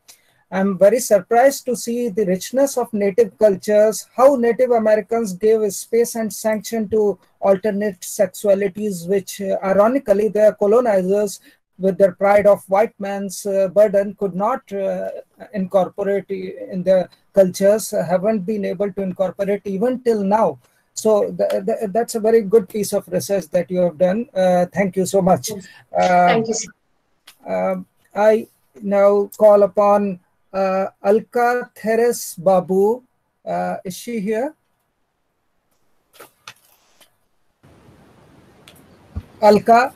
I'm very surprised to see the richness of native cultures, how Native Americans gave space and sanction to alternate sexualities, which uh, ironically their colonizers, with their pride of white man's uh, burden, could not uh, incorporate in their cultures, haven't been able to incorporate even till now. So th- th- that's a very good piece of research that you have done. Uh, thank you so much. Uh,
Thank you, sir.
um, I now call upon uh, Alka Theres Babu. Uh, is she here? Alka?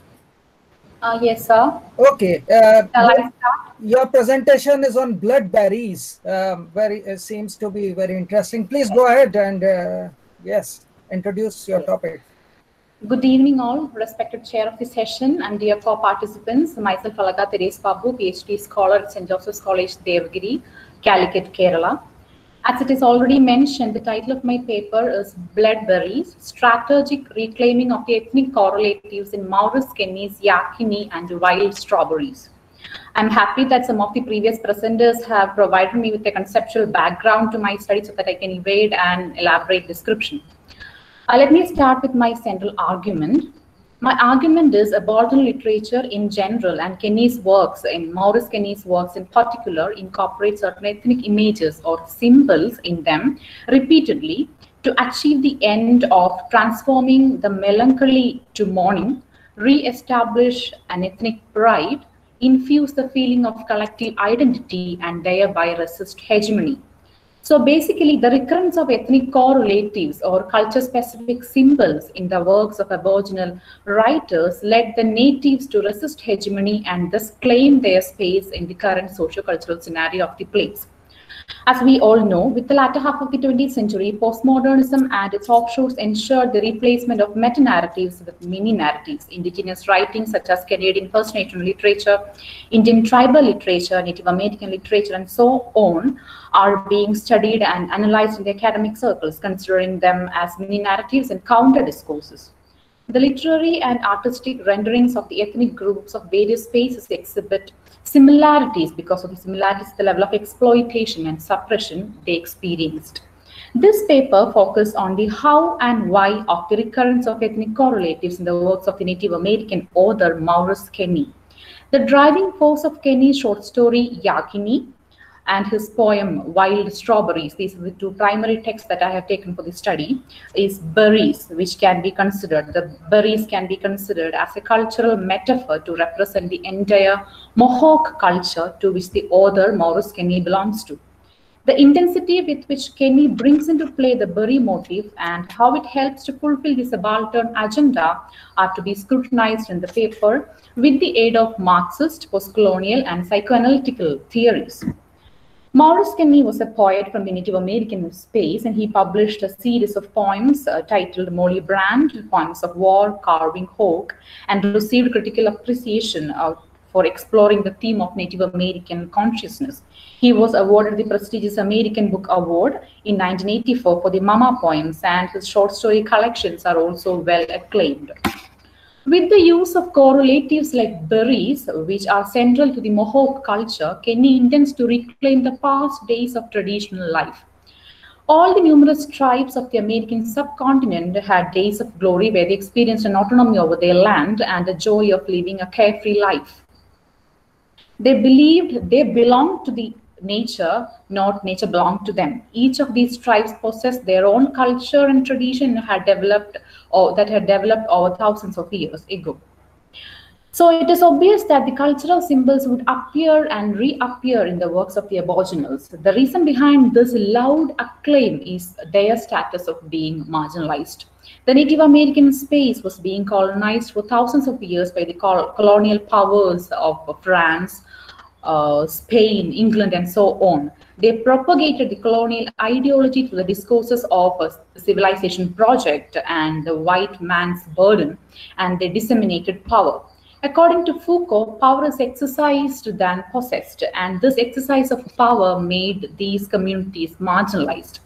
Uh, yes, sir.
Okay. Uh, your, your presentation is on bloodberries. Um, very uh, seems to be very interesting. Please go ahead and uh, yes, introduce your topic.
Good evening, all. Respected chair of the session and dear co-participants. Myself, Alaga Theres Babu, PhD scholar at St. Joseph's College, Devagiri, Calicut, Kerala. As it is already mentioned, the title of my paper is Bloodberries, Strategic Reclaiming of the Ethnic Correlatives in Maurice Kenny's Yakini and Wild Strawberries. I'm happy that some of the previous presenters have provided me with a conceptual background to my study so that I can evade an elaborate description. Uh, let me start with my central argument. My argument is aboriginal literature in general and Kenny's works, in Maurice Kenny's works in particular, incorporate certain ethnic images or symbols in them repeatedly to achieve the end of transforming the melancholy to mourning, re-establish an ethnic pride, infuse the feeling of collective identity, and thereby resist hegemony. So basically, the recurrence of ethnic correlatives or culture specific symbols in the works of Aboriginal writers led the natives to resist hegemony and thus claim their space in the current socio-cultural scenario of the place. As we all know, with the latter half of the 20th century, postmodernism and its offshoots ensured the replacement of meta-narratives with mini-narratives. Indigenous writings such as Canadian First Nation literature, Indian tribal literature, Native American literature, and so on are being studied and analyzed in the academic circles, considering them as mini-narratives and counter-discourses. The literary and artistic renderings of the ethnic groups of various spaces exhibit similarities because of the similarities the level of exploitation and suppression they experienced. This paper focused on the how and why of the recurrence of ethnic correlatives in the works of the Native American author Maurice Kenny. The driving force of Kenny's short story Yakini and his poem Wild Strawberries, these are the two primary texts that I have taken for the study, is berries, which can be considered, the berries can be considered as a cultural metaphor to represent the entire Mohawk culture to which the author Maurice Kenny belongs to. The intensity with which Kenny brings into play the berry motif and how it helps to fulfill the subaltern agenda are to be scrutinized in the paper with the aid of Marxist, postcolonial, and psychoanalytical theories. Maurice Kenny was a poet from the Native American space, and he published a series of poems uh, titled Molly Brant, Poems of War, Carving Hawk, and received critical appreciation uh, for exploring the theme of Native American consciousness. He was awarded the prestigious American Book Award in 1984 for the Mama poems, and his short story collections are also well acclaimed. With the use of correlatives like berries, which are central to the Mohawk culture, Kenny intends to reclaim the past days of traditional life. All the numerous tribes of the American subcontinent had days of glory where they experienced an autonomy over their land and the joy of living a carefree life. They believed they belonged to the nature, not nature belonged to them. Each of these tribes possessed their own culture and tradition had developed or that had developed over thousands of years ago. So it is obvious that the cultural symbols would appear and reappear in the works of the Aboriginals. The reason behind this loud acclaim is their status of being marginalized. The Native American space was being colonized for thousands of years by the colonial powers of France, uh, Spain, England, and so on. They propagated the colonial ideology through the discourses of a civilization project and the white man's burden, and they disseminated power. According to Foucault, power is exercised than possessed, and this exercise of power made these communities marginalized.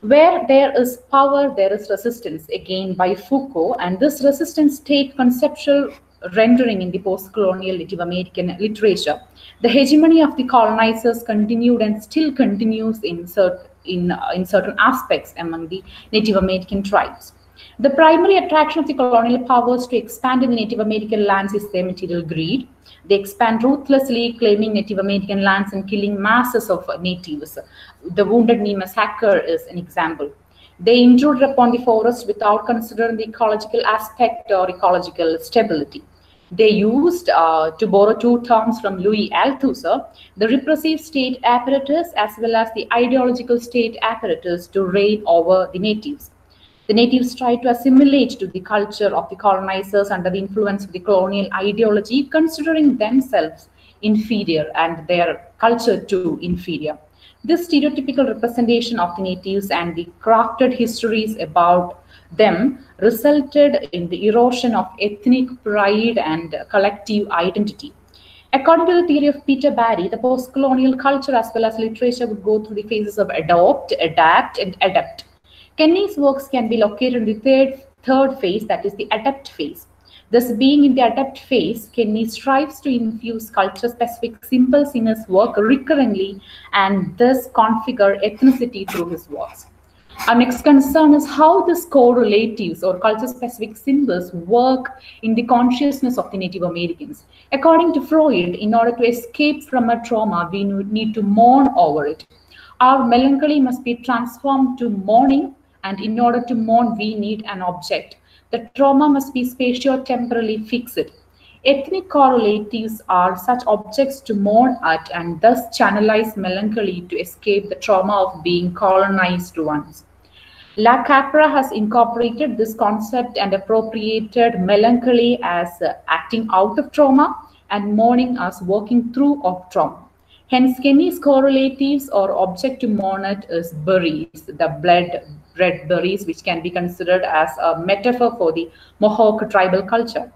Where there is power, there is resistance, again by Foucault, and this resistance take conceptual rendering in the post-colonial Native American literature. The hegemony of the colonizers continued and still continues in, in, uh, in certain aspects among the Native American tribes. The primary attraction of the colonial powers to expand in the Native American lands is their material greed. They expand ruthlessly, claiming Native American lands and killing masses of natives. The Wounded Knee massacre is an example. They intruded upon the forest without considering the ecological aspect or ecological stability. They used, uh, to borrow two terms from Louis Althusser, the repressive state apparatus as well as the ideological state apparatus to reign over the natives. The natives tried to assimilate to the culture of the colonizers under the influence of the colonial ideology, considering themselves inferior and their culture too inferior. This stereotypical representation of the natives and the crafted histories about them resulted in the erosion of ethnic pride and collective identity. According to the theory of Peter Barry, the post-colonial culture as well as literature would go through the phases of adopt, adapt, and adept. Kenny's works can be located in the third, third phase, that is the adept phase. Thus, being in the adept phase, Kenny strives to infuse culture-specific symbols in his work recurrently and thus configure ethnicity through his works. Our next concern is how these correlatives or culture-specific symbols work in the consciousness of the Native Americans. According to Freud, in order to escape from a trauma, we need to mourn over it. Our melancholy must be transformed to mourning, and in order to mourn, we need an object. The trauma must be spatio-temporally fixed. Ethnic correlatives are such objects to mourn at and thus channelize melancholy to escape the trauma of being colonized ones. LaCapra has incorporated this concept and appropriated melancholy as uh, acting out of trauma and mourning as working through of trauma. Hence, Kenny's correlatives or object to mourn it is berries, the blood red berries, which can be considered as a metaphor for the Mohawk tribal culture.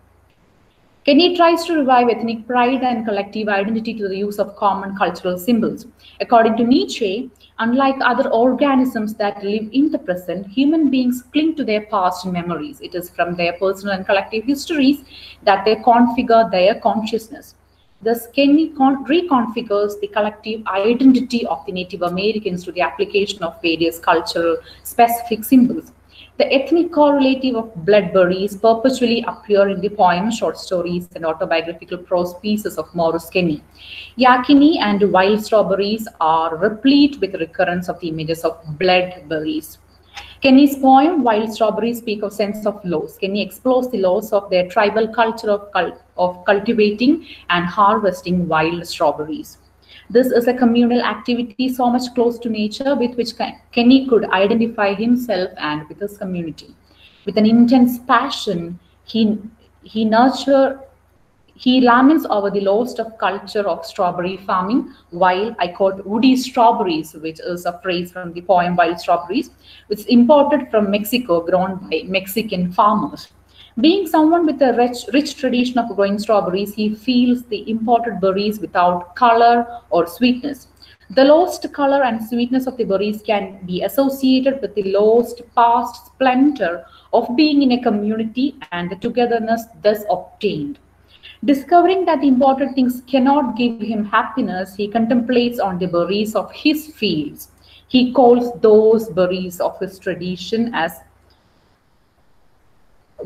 Kenny tries to revive ethnic pride and collective identity through the use of common cultural symbols. According to Nietzsche, unlike other organisms that live in the present, human beings cling to their past memories. It is from their personal and collective histories that they configure their consciousness. Thus, Kenny reconfigures the collective identity of the Native Americans to the application of various cultural specific symbols. The ethnic correlative of bloodberries perpetually appear in the poems, short stories, and autobiographical prose pieces of Maurice Kenny. Yakini and wild strawberries are replete with recurrence of the images of bloodberries. Kenny's poem, Wild Strawberries, speak of sense of loss. Kenny explores the loss of their tribal culture of, of cultivating and harvesting wild strawberries. This is a communal activity so much close to nature with which Kenny could identify himself and with his community. With an intense passion, he, he nurtured he laments over the loss of culture of strawberry farming, while I quote woody strawberries, which is a phrase from the poem Wild Strawberries, which is imported from Mexico, grown by Mexican farmers. Being someone with a rich, rich tradition of growing strawberries, he feels the imported berries without color or sweetness. The lost color and sweetness of the berries can be associated with the lost past splendor of being in a community and the togetherness thus obtained. Discovering that important things cannot give him happiness, he contemplates on the berries of his fields. He calls those berries of his tradition as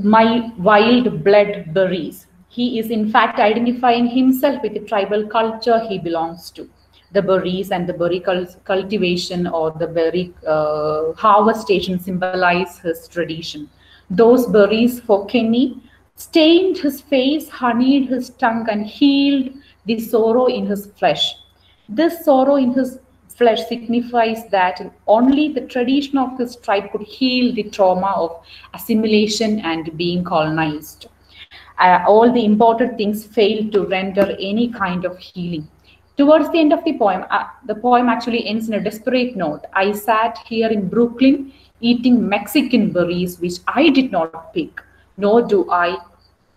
my wild blood berries. He is in fact identifying himself with the tribal culture he belongs to. The berries and the berry cultivation or the berry uh, harvest station symbolize his tradition. Those berries for Kenny stained his face, honeyed his tongue, and healed the sorrow in his flesh. This sorrow in his flesh signifies that only the tradition of his tribe could heal the trauma of assimilation and being colonized. Uh, all the imported things failed to render any kind of healing. Towards the end of the poem, uh, the poem actually ends in a desperate note. I sat here in Brooklyn eating Mexican berries, which I did not pick nor do I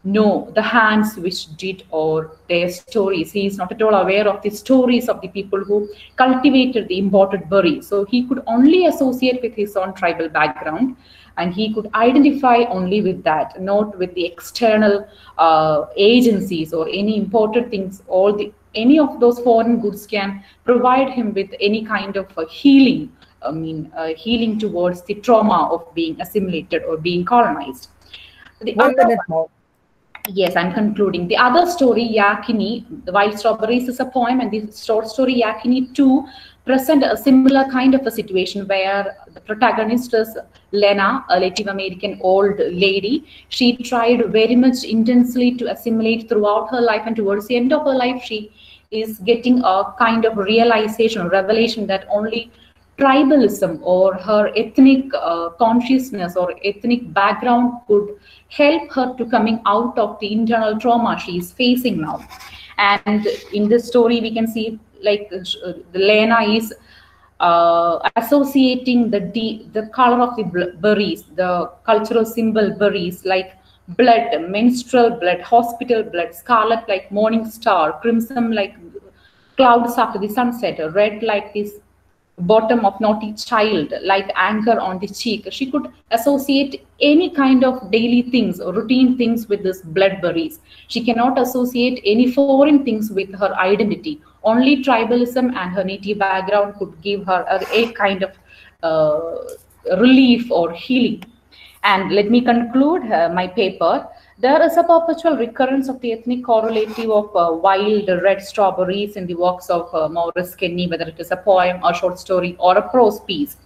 know the hands which did or their stories. He is not at all aware of the stories of the people who cultivated the imported berries. So he could only associate with his own tribal background and he could identify only with that, not with the external uh, agencies or any imported things. All the any of those foreign goods can provide him with any kind of healing. I mean, uh, healing towards the trauma of being assimilated or being colonized. The
One
other
minute more.
Yes, I'm concluding. The other story, Yakini, The Wild Strawberries, is a poem, and the short story, Yakini 2, present a similar kind of a situation where the protagonist is Lena, a Native American old lady. She tried very much intensely to assimilate throughout her life, and towards the end of her life, she is getting a kind of realization, revelation that only tribalism or her ethnic uh, consciousness or ethnic background could help her to coming out of the internal trauma she is facing now. And in this story we can see like uh, lena is uh, associating the the color of the berries the cultural symbol berries like blood menstrual blood hospital blood scarlet like morning star crimson like clouds after the sunset red like this bottom of naughty child like anger on the cheek. She could associate any kind of daily things routine things with this bloodberries she cannot associate any foreign things with her identity. Only tribalism and her native background could give her a, a kind of uh, relief or healing. And let me conclude uh, my paper there is a perpetual recurrence of the ethnic correlative of uh, wild red strawberries in the works of uh, Maurice Kenny, whether it is a poem, a short story, or a prose piece.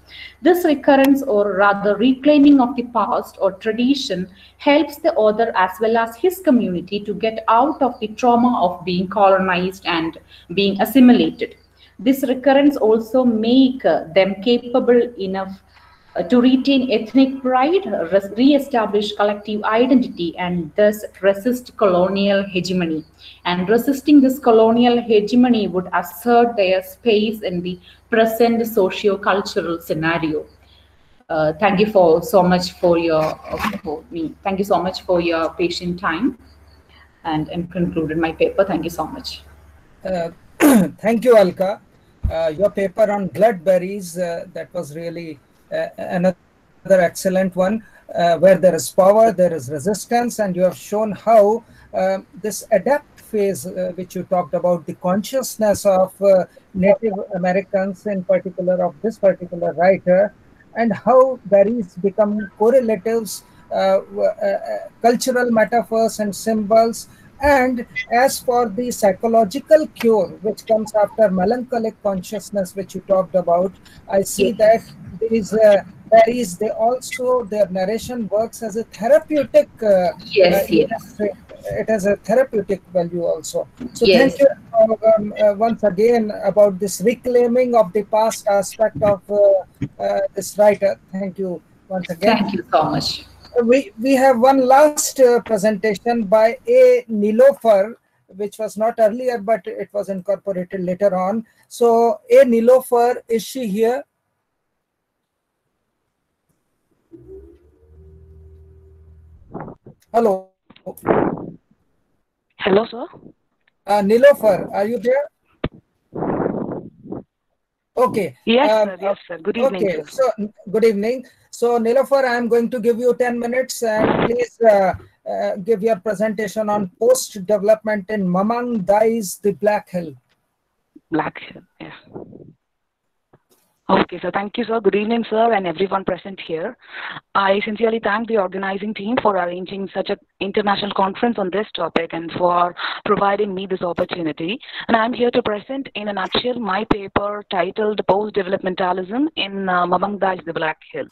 This recurrence, or rather reclaiming of the past or tradition, helps the author as well as his community to get out of the trauma of being colonized and being assimilated. This recurrence also make uh, them capable enough to retain ethnic pride, re-establish collective identity, and thus resist colonial hegemony. And resisting this colonial hegemony would assert their space in the present socio-cultural scenario. Uh, thank you for so much for your uh, for me. Thank you so much for your patient time, and and concluded my paper. Thank you so much.
Uh, [clears throat] thank you, Alka. Uh, your paper on bloodberries that was really uh, another excellent one uh, where there is power, there is resistance, and you have shown how uh, this adapt phase, which you talked about, the consciousness of Native Americans, in particular of this particular writer, and how berries become correlatives, uh, uh, cultural metaphors and symbols. And as for the psychological cure, which comes after melancholic consciousness, which you talked about, I see that these uh, berries, they also, their narration works as a therapeutic. Uh,
Yes,
uh,
yes.
It has a therapeutic value also. So
Yes.
thank you um, uh, once again about this reclaiming of the past aspect of uh, uh, this writer. Thank you once again.
Thank you so much.
We, we have one last uh, presentation by A. Nilofer, which was not earlier, but it was incorporated later on. So A. Nilofer, is she here? Hello.
Hello, sir.
Uh, Nilofer, are you there? Okay.
Yes,
um,
sir. Yes, sir. Good evening,
Okay,
sir.
so good evening. So Nilofer, I am going to give you 10 minutes and please uh, uh, give your presentation on post-development in Mamang Dai's The Black Hill.
Black Hill. Yeah. Okay, so thank you, sir. Good evening, sir, and everyone present here. I sincerely thank the organizing team for arranging such an international conference on this topic and for providing me this opportunity. And I'm here to present in a nutshell my paper titled Post-Developmentalism in uh, Mamang Dai's The Black Hill.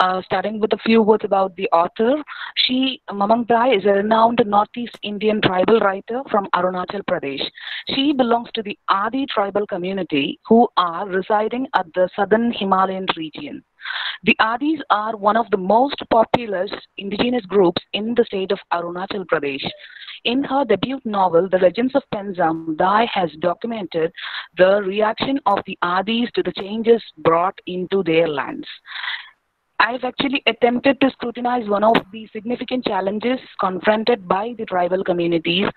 Uh, starting with a few words about the author. She, Mamang Dai, is a renowned Northeast Indian tribal writer from Arunachal Pradesh. She belongs to the Adi tribal community who are residing at the southern Himalayan region. The Adis are one of the most populous indigenous groups in the state of Arunachal Pradesh. In her debut novel, The Legends of Pensam, Dai has documented the reaction of the Adis to the changes brought into their lands. I've actually attempted to scrutinize one of the significant challenges confronted by the tribal communities,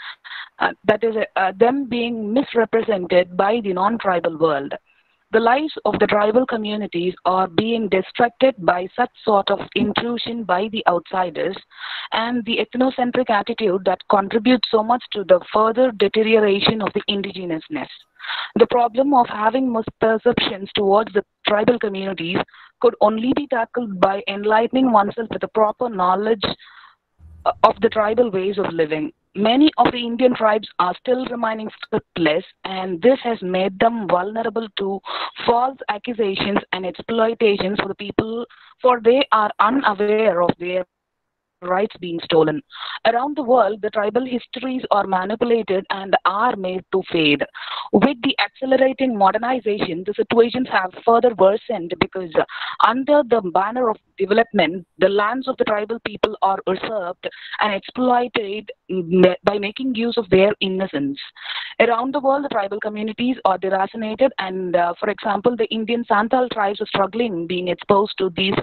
uh, that is, uh, them being misrepresented by the non tribal world. The lives of the tribal communities are being distracted by such sort of intrusion by the outsiders and the ethnocentric attitude that contributes so much to the further deterioration of the indigenousness. The problem of having misperceptions towards the tribal communities could only be tackled by enlightening oneself with a proper knowledge of the tribal ways of living. Many of the Indian tribes are still remaining scriptless, and this has made them vulnerable to false accusations and exploitations for the people, for they are unaware of their rights being stolen. Around the world, the tribal histories are manipulated and are made to fade. With the accelerating modernization, the situations have further worsened because under the banner of development, the lands of the tribal people are usurped and exploited by making use of their innocence. Around the world, the tribal communities are deracinated, and uh, for example, the Indian Santal tribes are struggling being exposed to these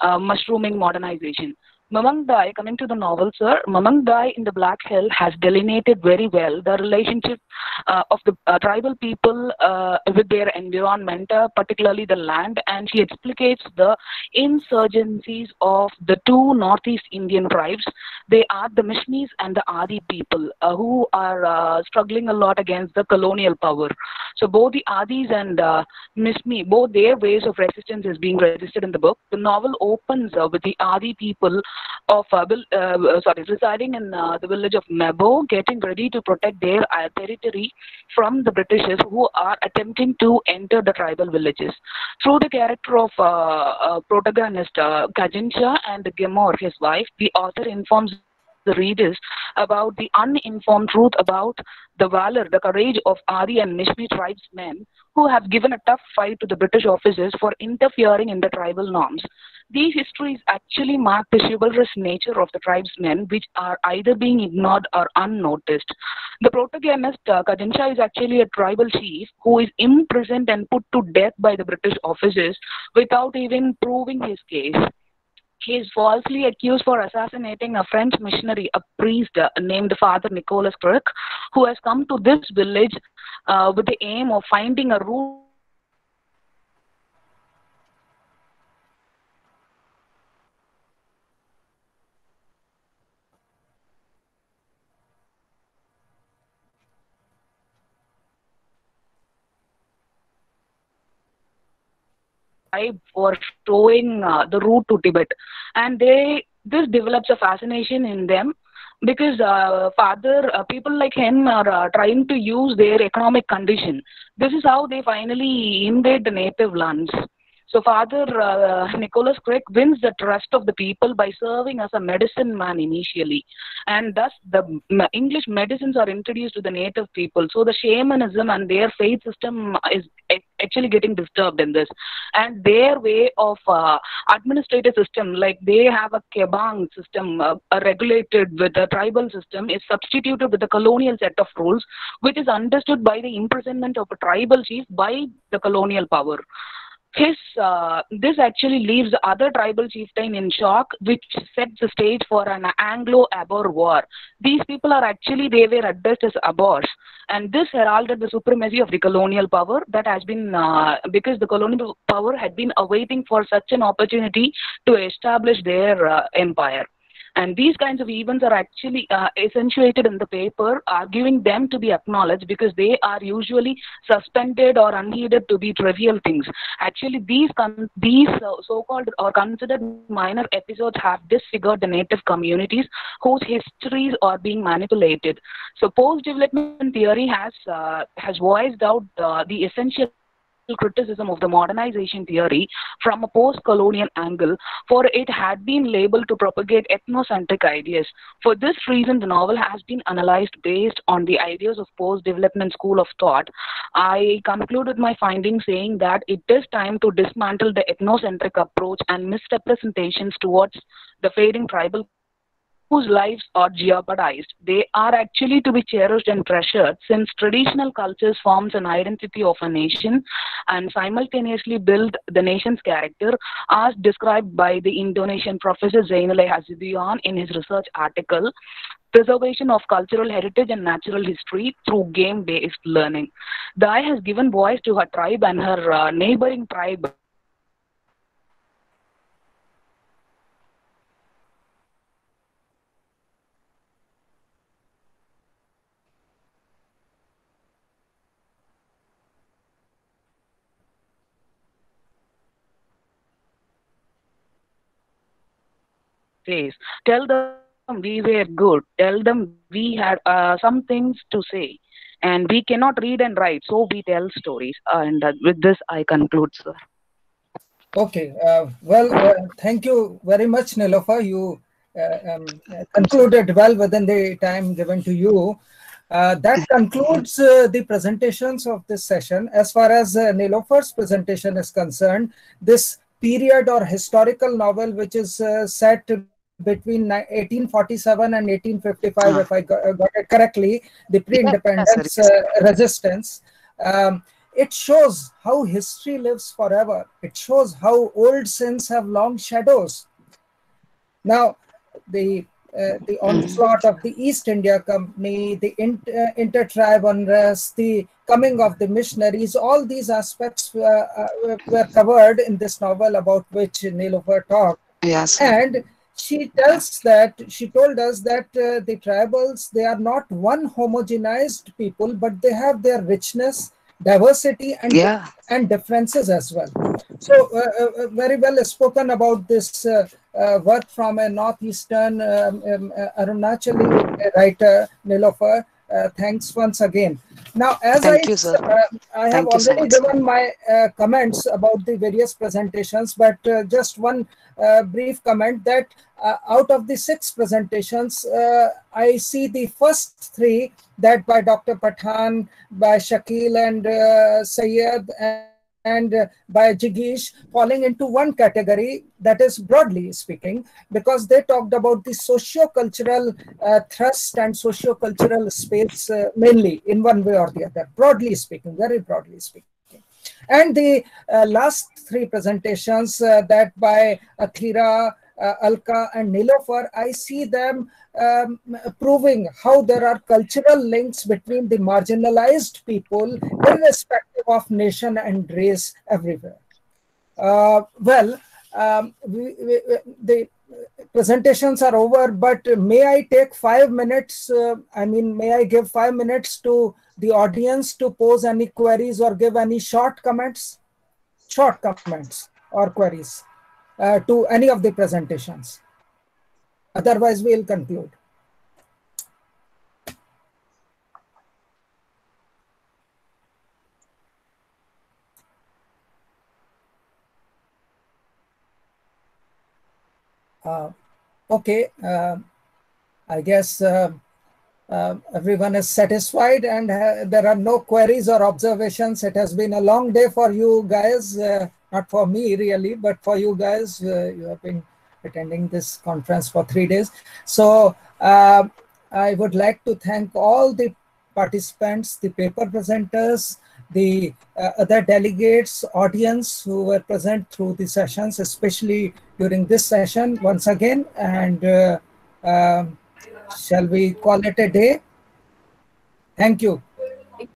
uh, mushrooming modernization. Mamang Dai, coming to the novel, sir, Mamang Dai in the Black Hill has delineated very well the relationship uh, of the uh, tribal people uh, with their environment, uh, particularly the land, and she explicates the insurgencies of the two Northeast Indian tribes. They are the Mishmis and the Adi people uh, who are uh, struggling a lot against the colonial power. So both the Adis and uh, Mishmi, both their ways of resistance is being resisted in the book. The novel opens with the Adi people of uh, uh, sorry residing in uh, the village of Mebo, getting ready to protect their uh, territory from the Britishers who are attempting to enter the tribal villages. Through the character of uh, uh, protagonist uh, Kajinsha and Gimur, his wife, the author informs the readers about the uninformed truth about the valor, the courage of Adi and Mishmi tribesmen who have given a tough fight to the British officers for interfering in the tribal norms. These histories actually mark the chivalrous nature of the tribesmen, which are either being ignored or unnoticed. The protagonist, uh, Kajinsha, is actually a tribal chief who is imprisoned and put to death by the British officers without even proving his case. He is falsely accused for assassinating a French missionary, a priest uh, named Father Nicholas Krick, who has come to this village uh, with the aim of finding a root tribe were showing uh, the route to Tibet, and they this develops a fascination in them because uh, father uh, people like him are uh, trying to use their economic condition. This is how they finally invade the native lands. So Father uh, Nicholas Krick wins the trust of the people by serving as a medicine man initially, and thus the English medicines are introduced to the native people. So the shamanism and their faith system is actually getting disturbed in this, and their way of uh, administrative system, like they have a kebang system uh, uh, regulated with a tribal system, is substituted with a colonial set of rules, which is understood by the imprisonment of a tribal chief by the colonial power his uh, this actually leaves the other tribal chieftain in shock which sets the stage for an anglo-abor war. These people are actually they were addressed as abors. And this heralded the supremacy of the colonial power that has been uh, because the colonial power had been awaiting for such an opportunity to establish their uh, empire and these kinds of events are actually uh, accentuated in the paper, arguing them to be acknowledged because they are usually suspended or unheeded to be trivial things. Actually, these these uh, so-called or considered minor episodes have disfigured the native communities whose histories are being manipulated. So, post-development theory has uh, has voiced out uh, the essential criticism of the modernization theory from a post-colonial angle, for it had been labeled to propagate ethnocentric ideas. For this reason, the novel has been analyzed based on the ideas of post-development school of thought. I concluded my findings saying that it is time to dismantle the ethnocentric approach and misrepresentations towards the fading tribal whose lives are jeopardized. They are actually to be cherished and treasured since traditional cultures forms an identity of a nation and simultaneously build the nation's character as described by the Indonesian professor Zainal A. Hasibuan in his research article preservation of cultural heritage and natural history through game-based learning. Dai has given voice to her tribe and her uh, neighboring tribe says. Tell them we were good. Tell them we had uh, some things to say. And we cannot read and write, so we tell stories. And uh, with this, I conclude, sir.
Okay. Uh, well, uh, thank you very much, Nilofer. You uh, um, concluded well within the time given to you. Uh, that concludes uh, the presentations of this session. As far as uh, Nilofer's presentation is concerned, this period or historical novel, which is uh, set between 1847 and 1855, if I got, got it correctly, the pre-independence uh, resistance. Um, it shows how history lives forever. It shows how old sins have long shadows. Now, the uh, the onslaught of the East India Company, the inter, uh, intertribe unrest, the coming of the missionaries, all these aspects were, uh, were covered in this novel about which Nilofer talked.
Yes.
And she tells that, she told us that uh, the tribals, they are not one homogenized people, but they have their richness, diversity, and,
Yeah.
and differences as well. So, uh, uh, very well spoken about this uh, uh, work from a northeastern um, um, Arunachali writer, Nilofer. Uh, thanks once again. Now, as
Thank
I,
you,
uh, I have
Thank you so
already given my uh, comments about the various presentations, but uh, just one uh, brief comment that uh, out of the six presentations, uh, I see the first three that by Dr. Pathan, by Shakil and uh, Sayed, and, and uh, by Jigish falling into one category that is broadly speaking because they talked about the socio-cultural uh, thrust and socio-cultural space uh, mainly in one way or the other broadly speaking very broadly speaking. And the uh, last three presentations uh, that by Athira, uh, Alka, and Nilofer, I see them um, proving how there are cultural links between the marginalized people, irrespective of nation and race, everywhere. Uh, well, um, we, we, the presentations are over, but may I take five minutes? Uh, I mean, may I give five minutes to the audience to pose any queries or give any short comments? Short comments. or queries uh, to any of the presentations? Otherwise, we'll conclude. Uh, okay, uh, I guess uh, uh, everyone is satisfied and there are no queries or observations. It has been a long day for you guys, uh, not for me really, but for you guys. you have been attending this conference for three days. So I would like to thank all the participants, the paper presenters, the uh, other delegates, audience who were present through the sessions, especially during this session once again. And uh, um, shall we call it a day? Thank you.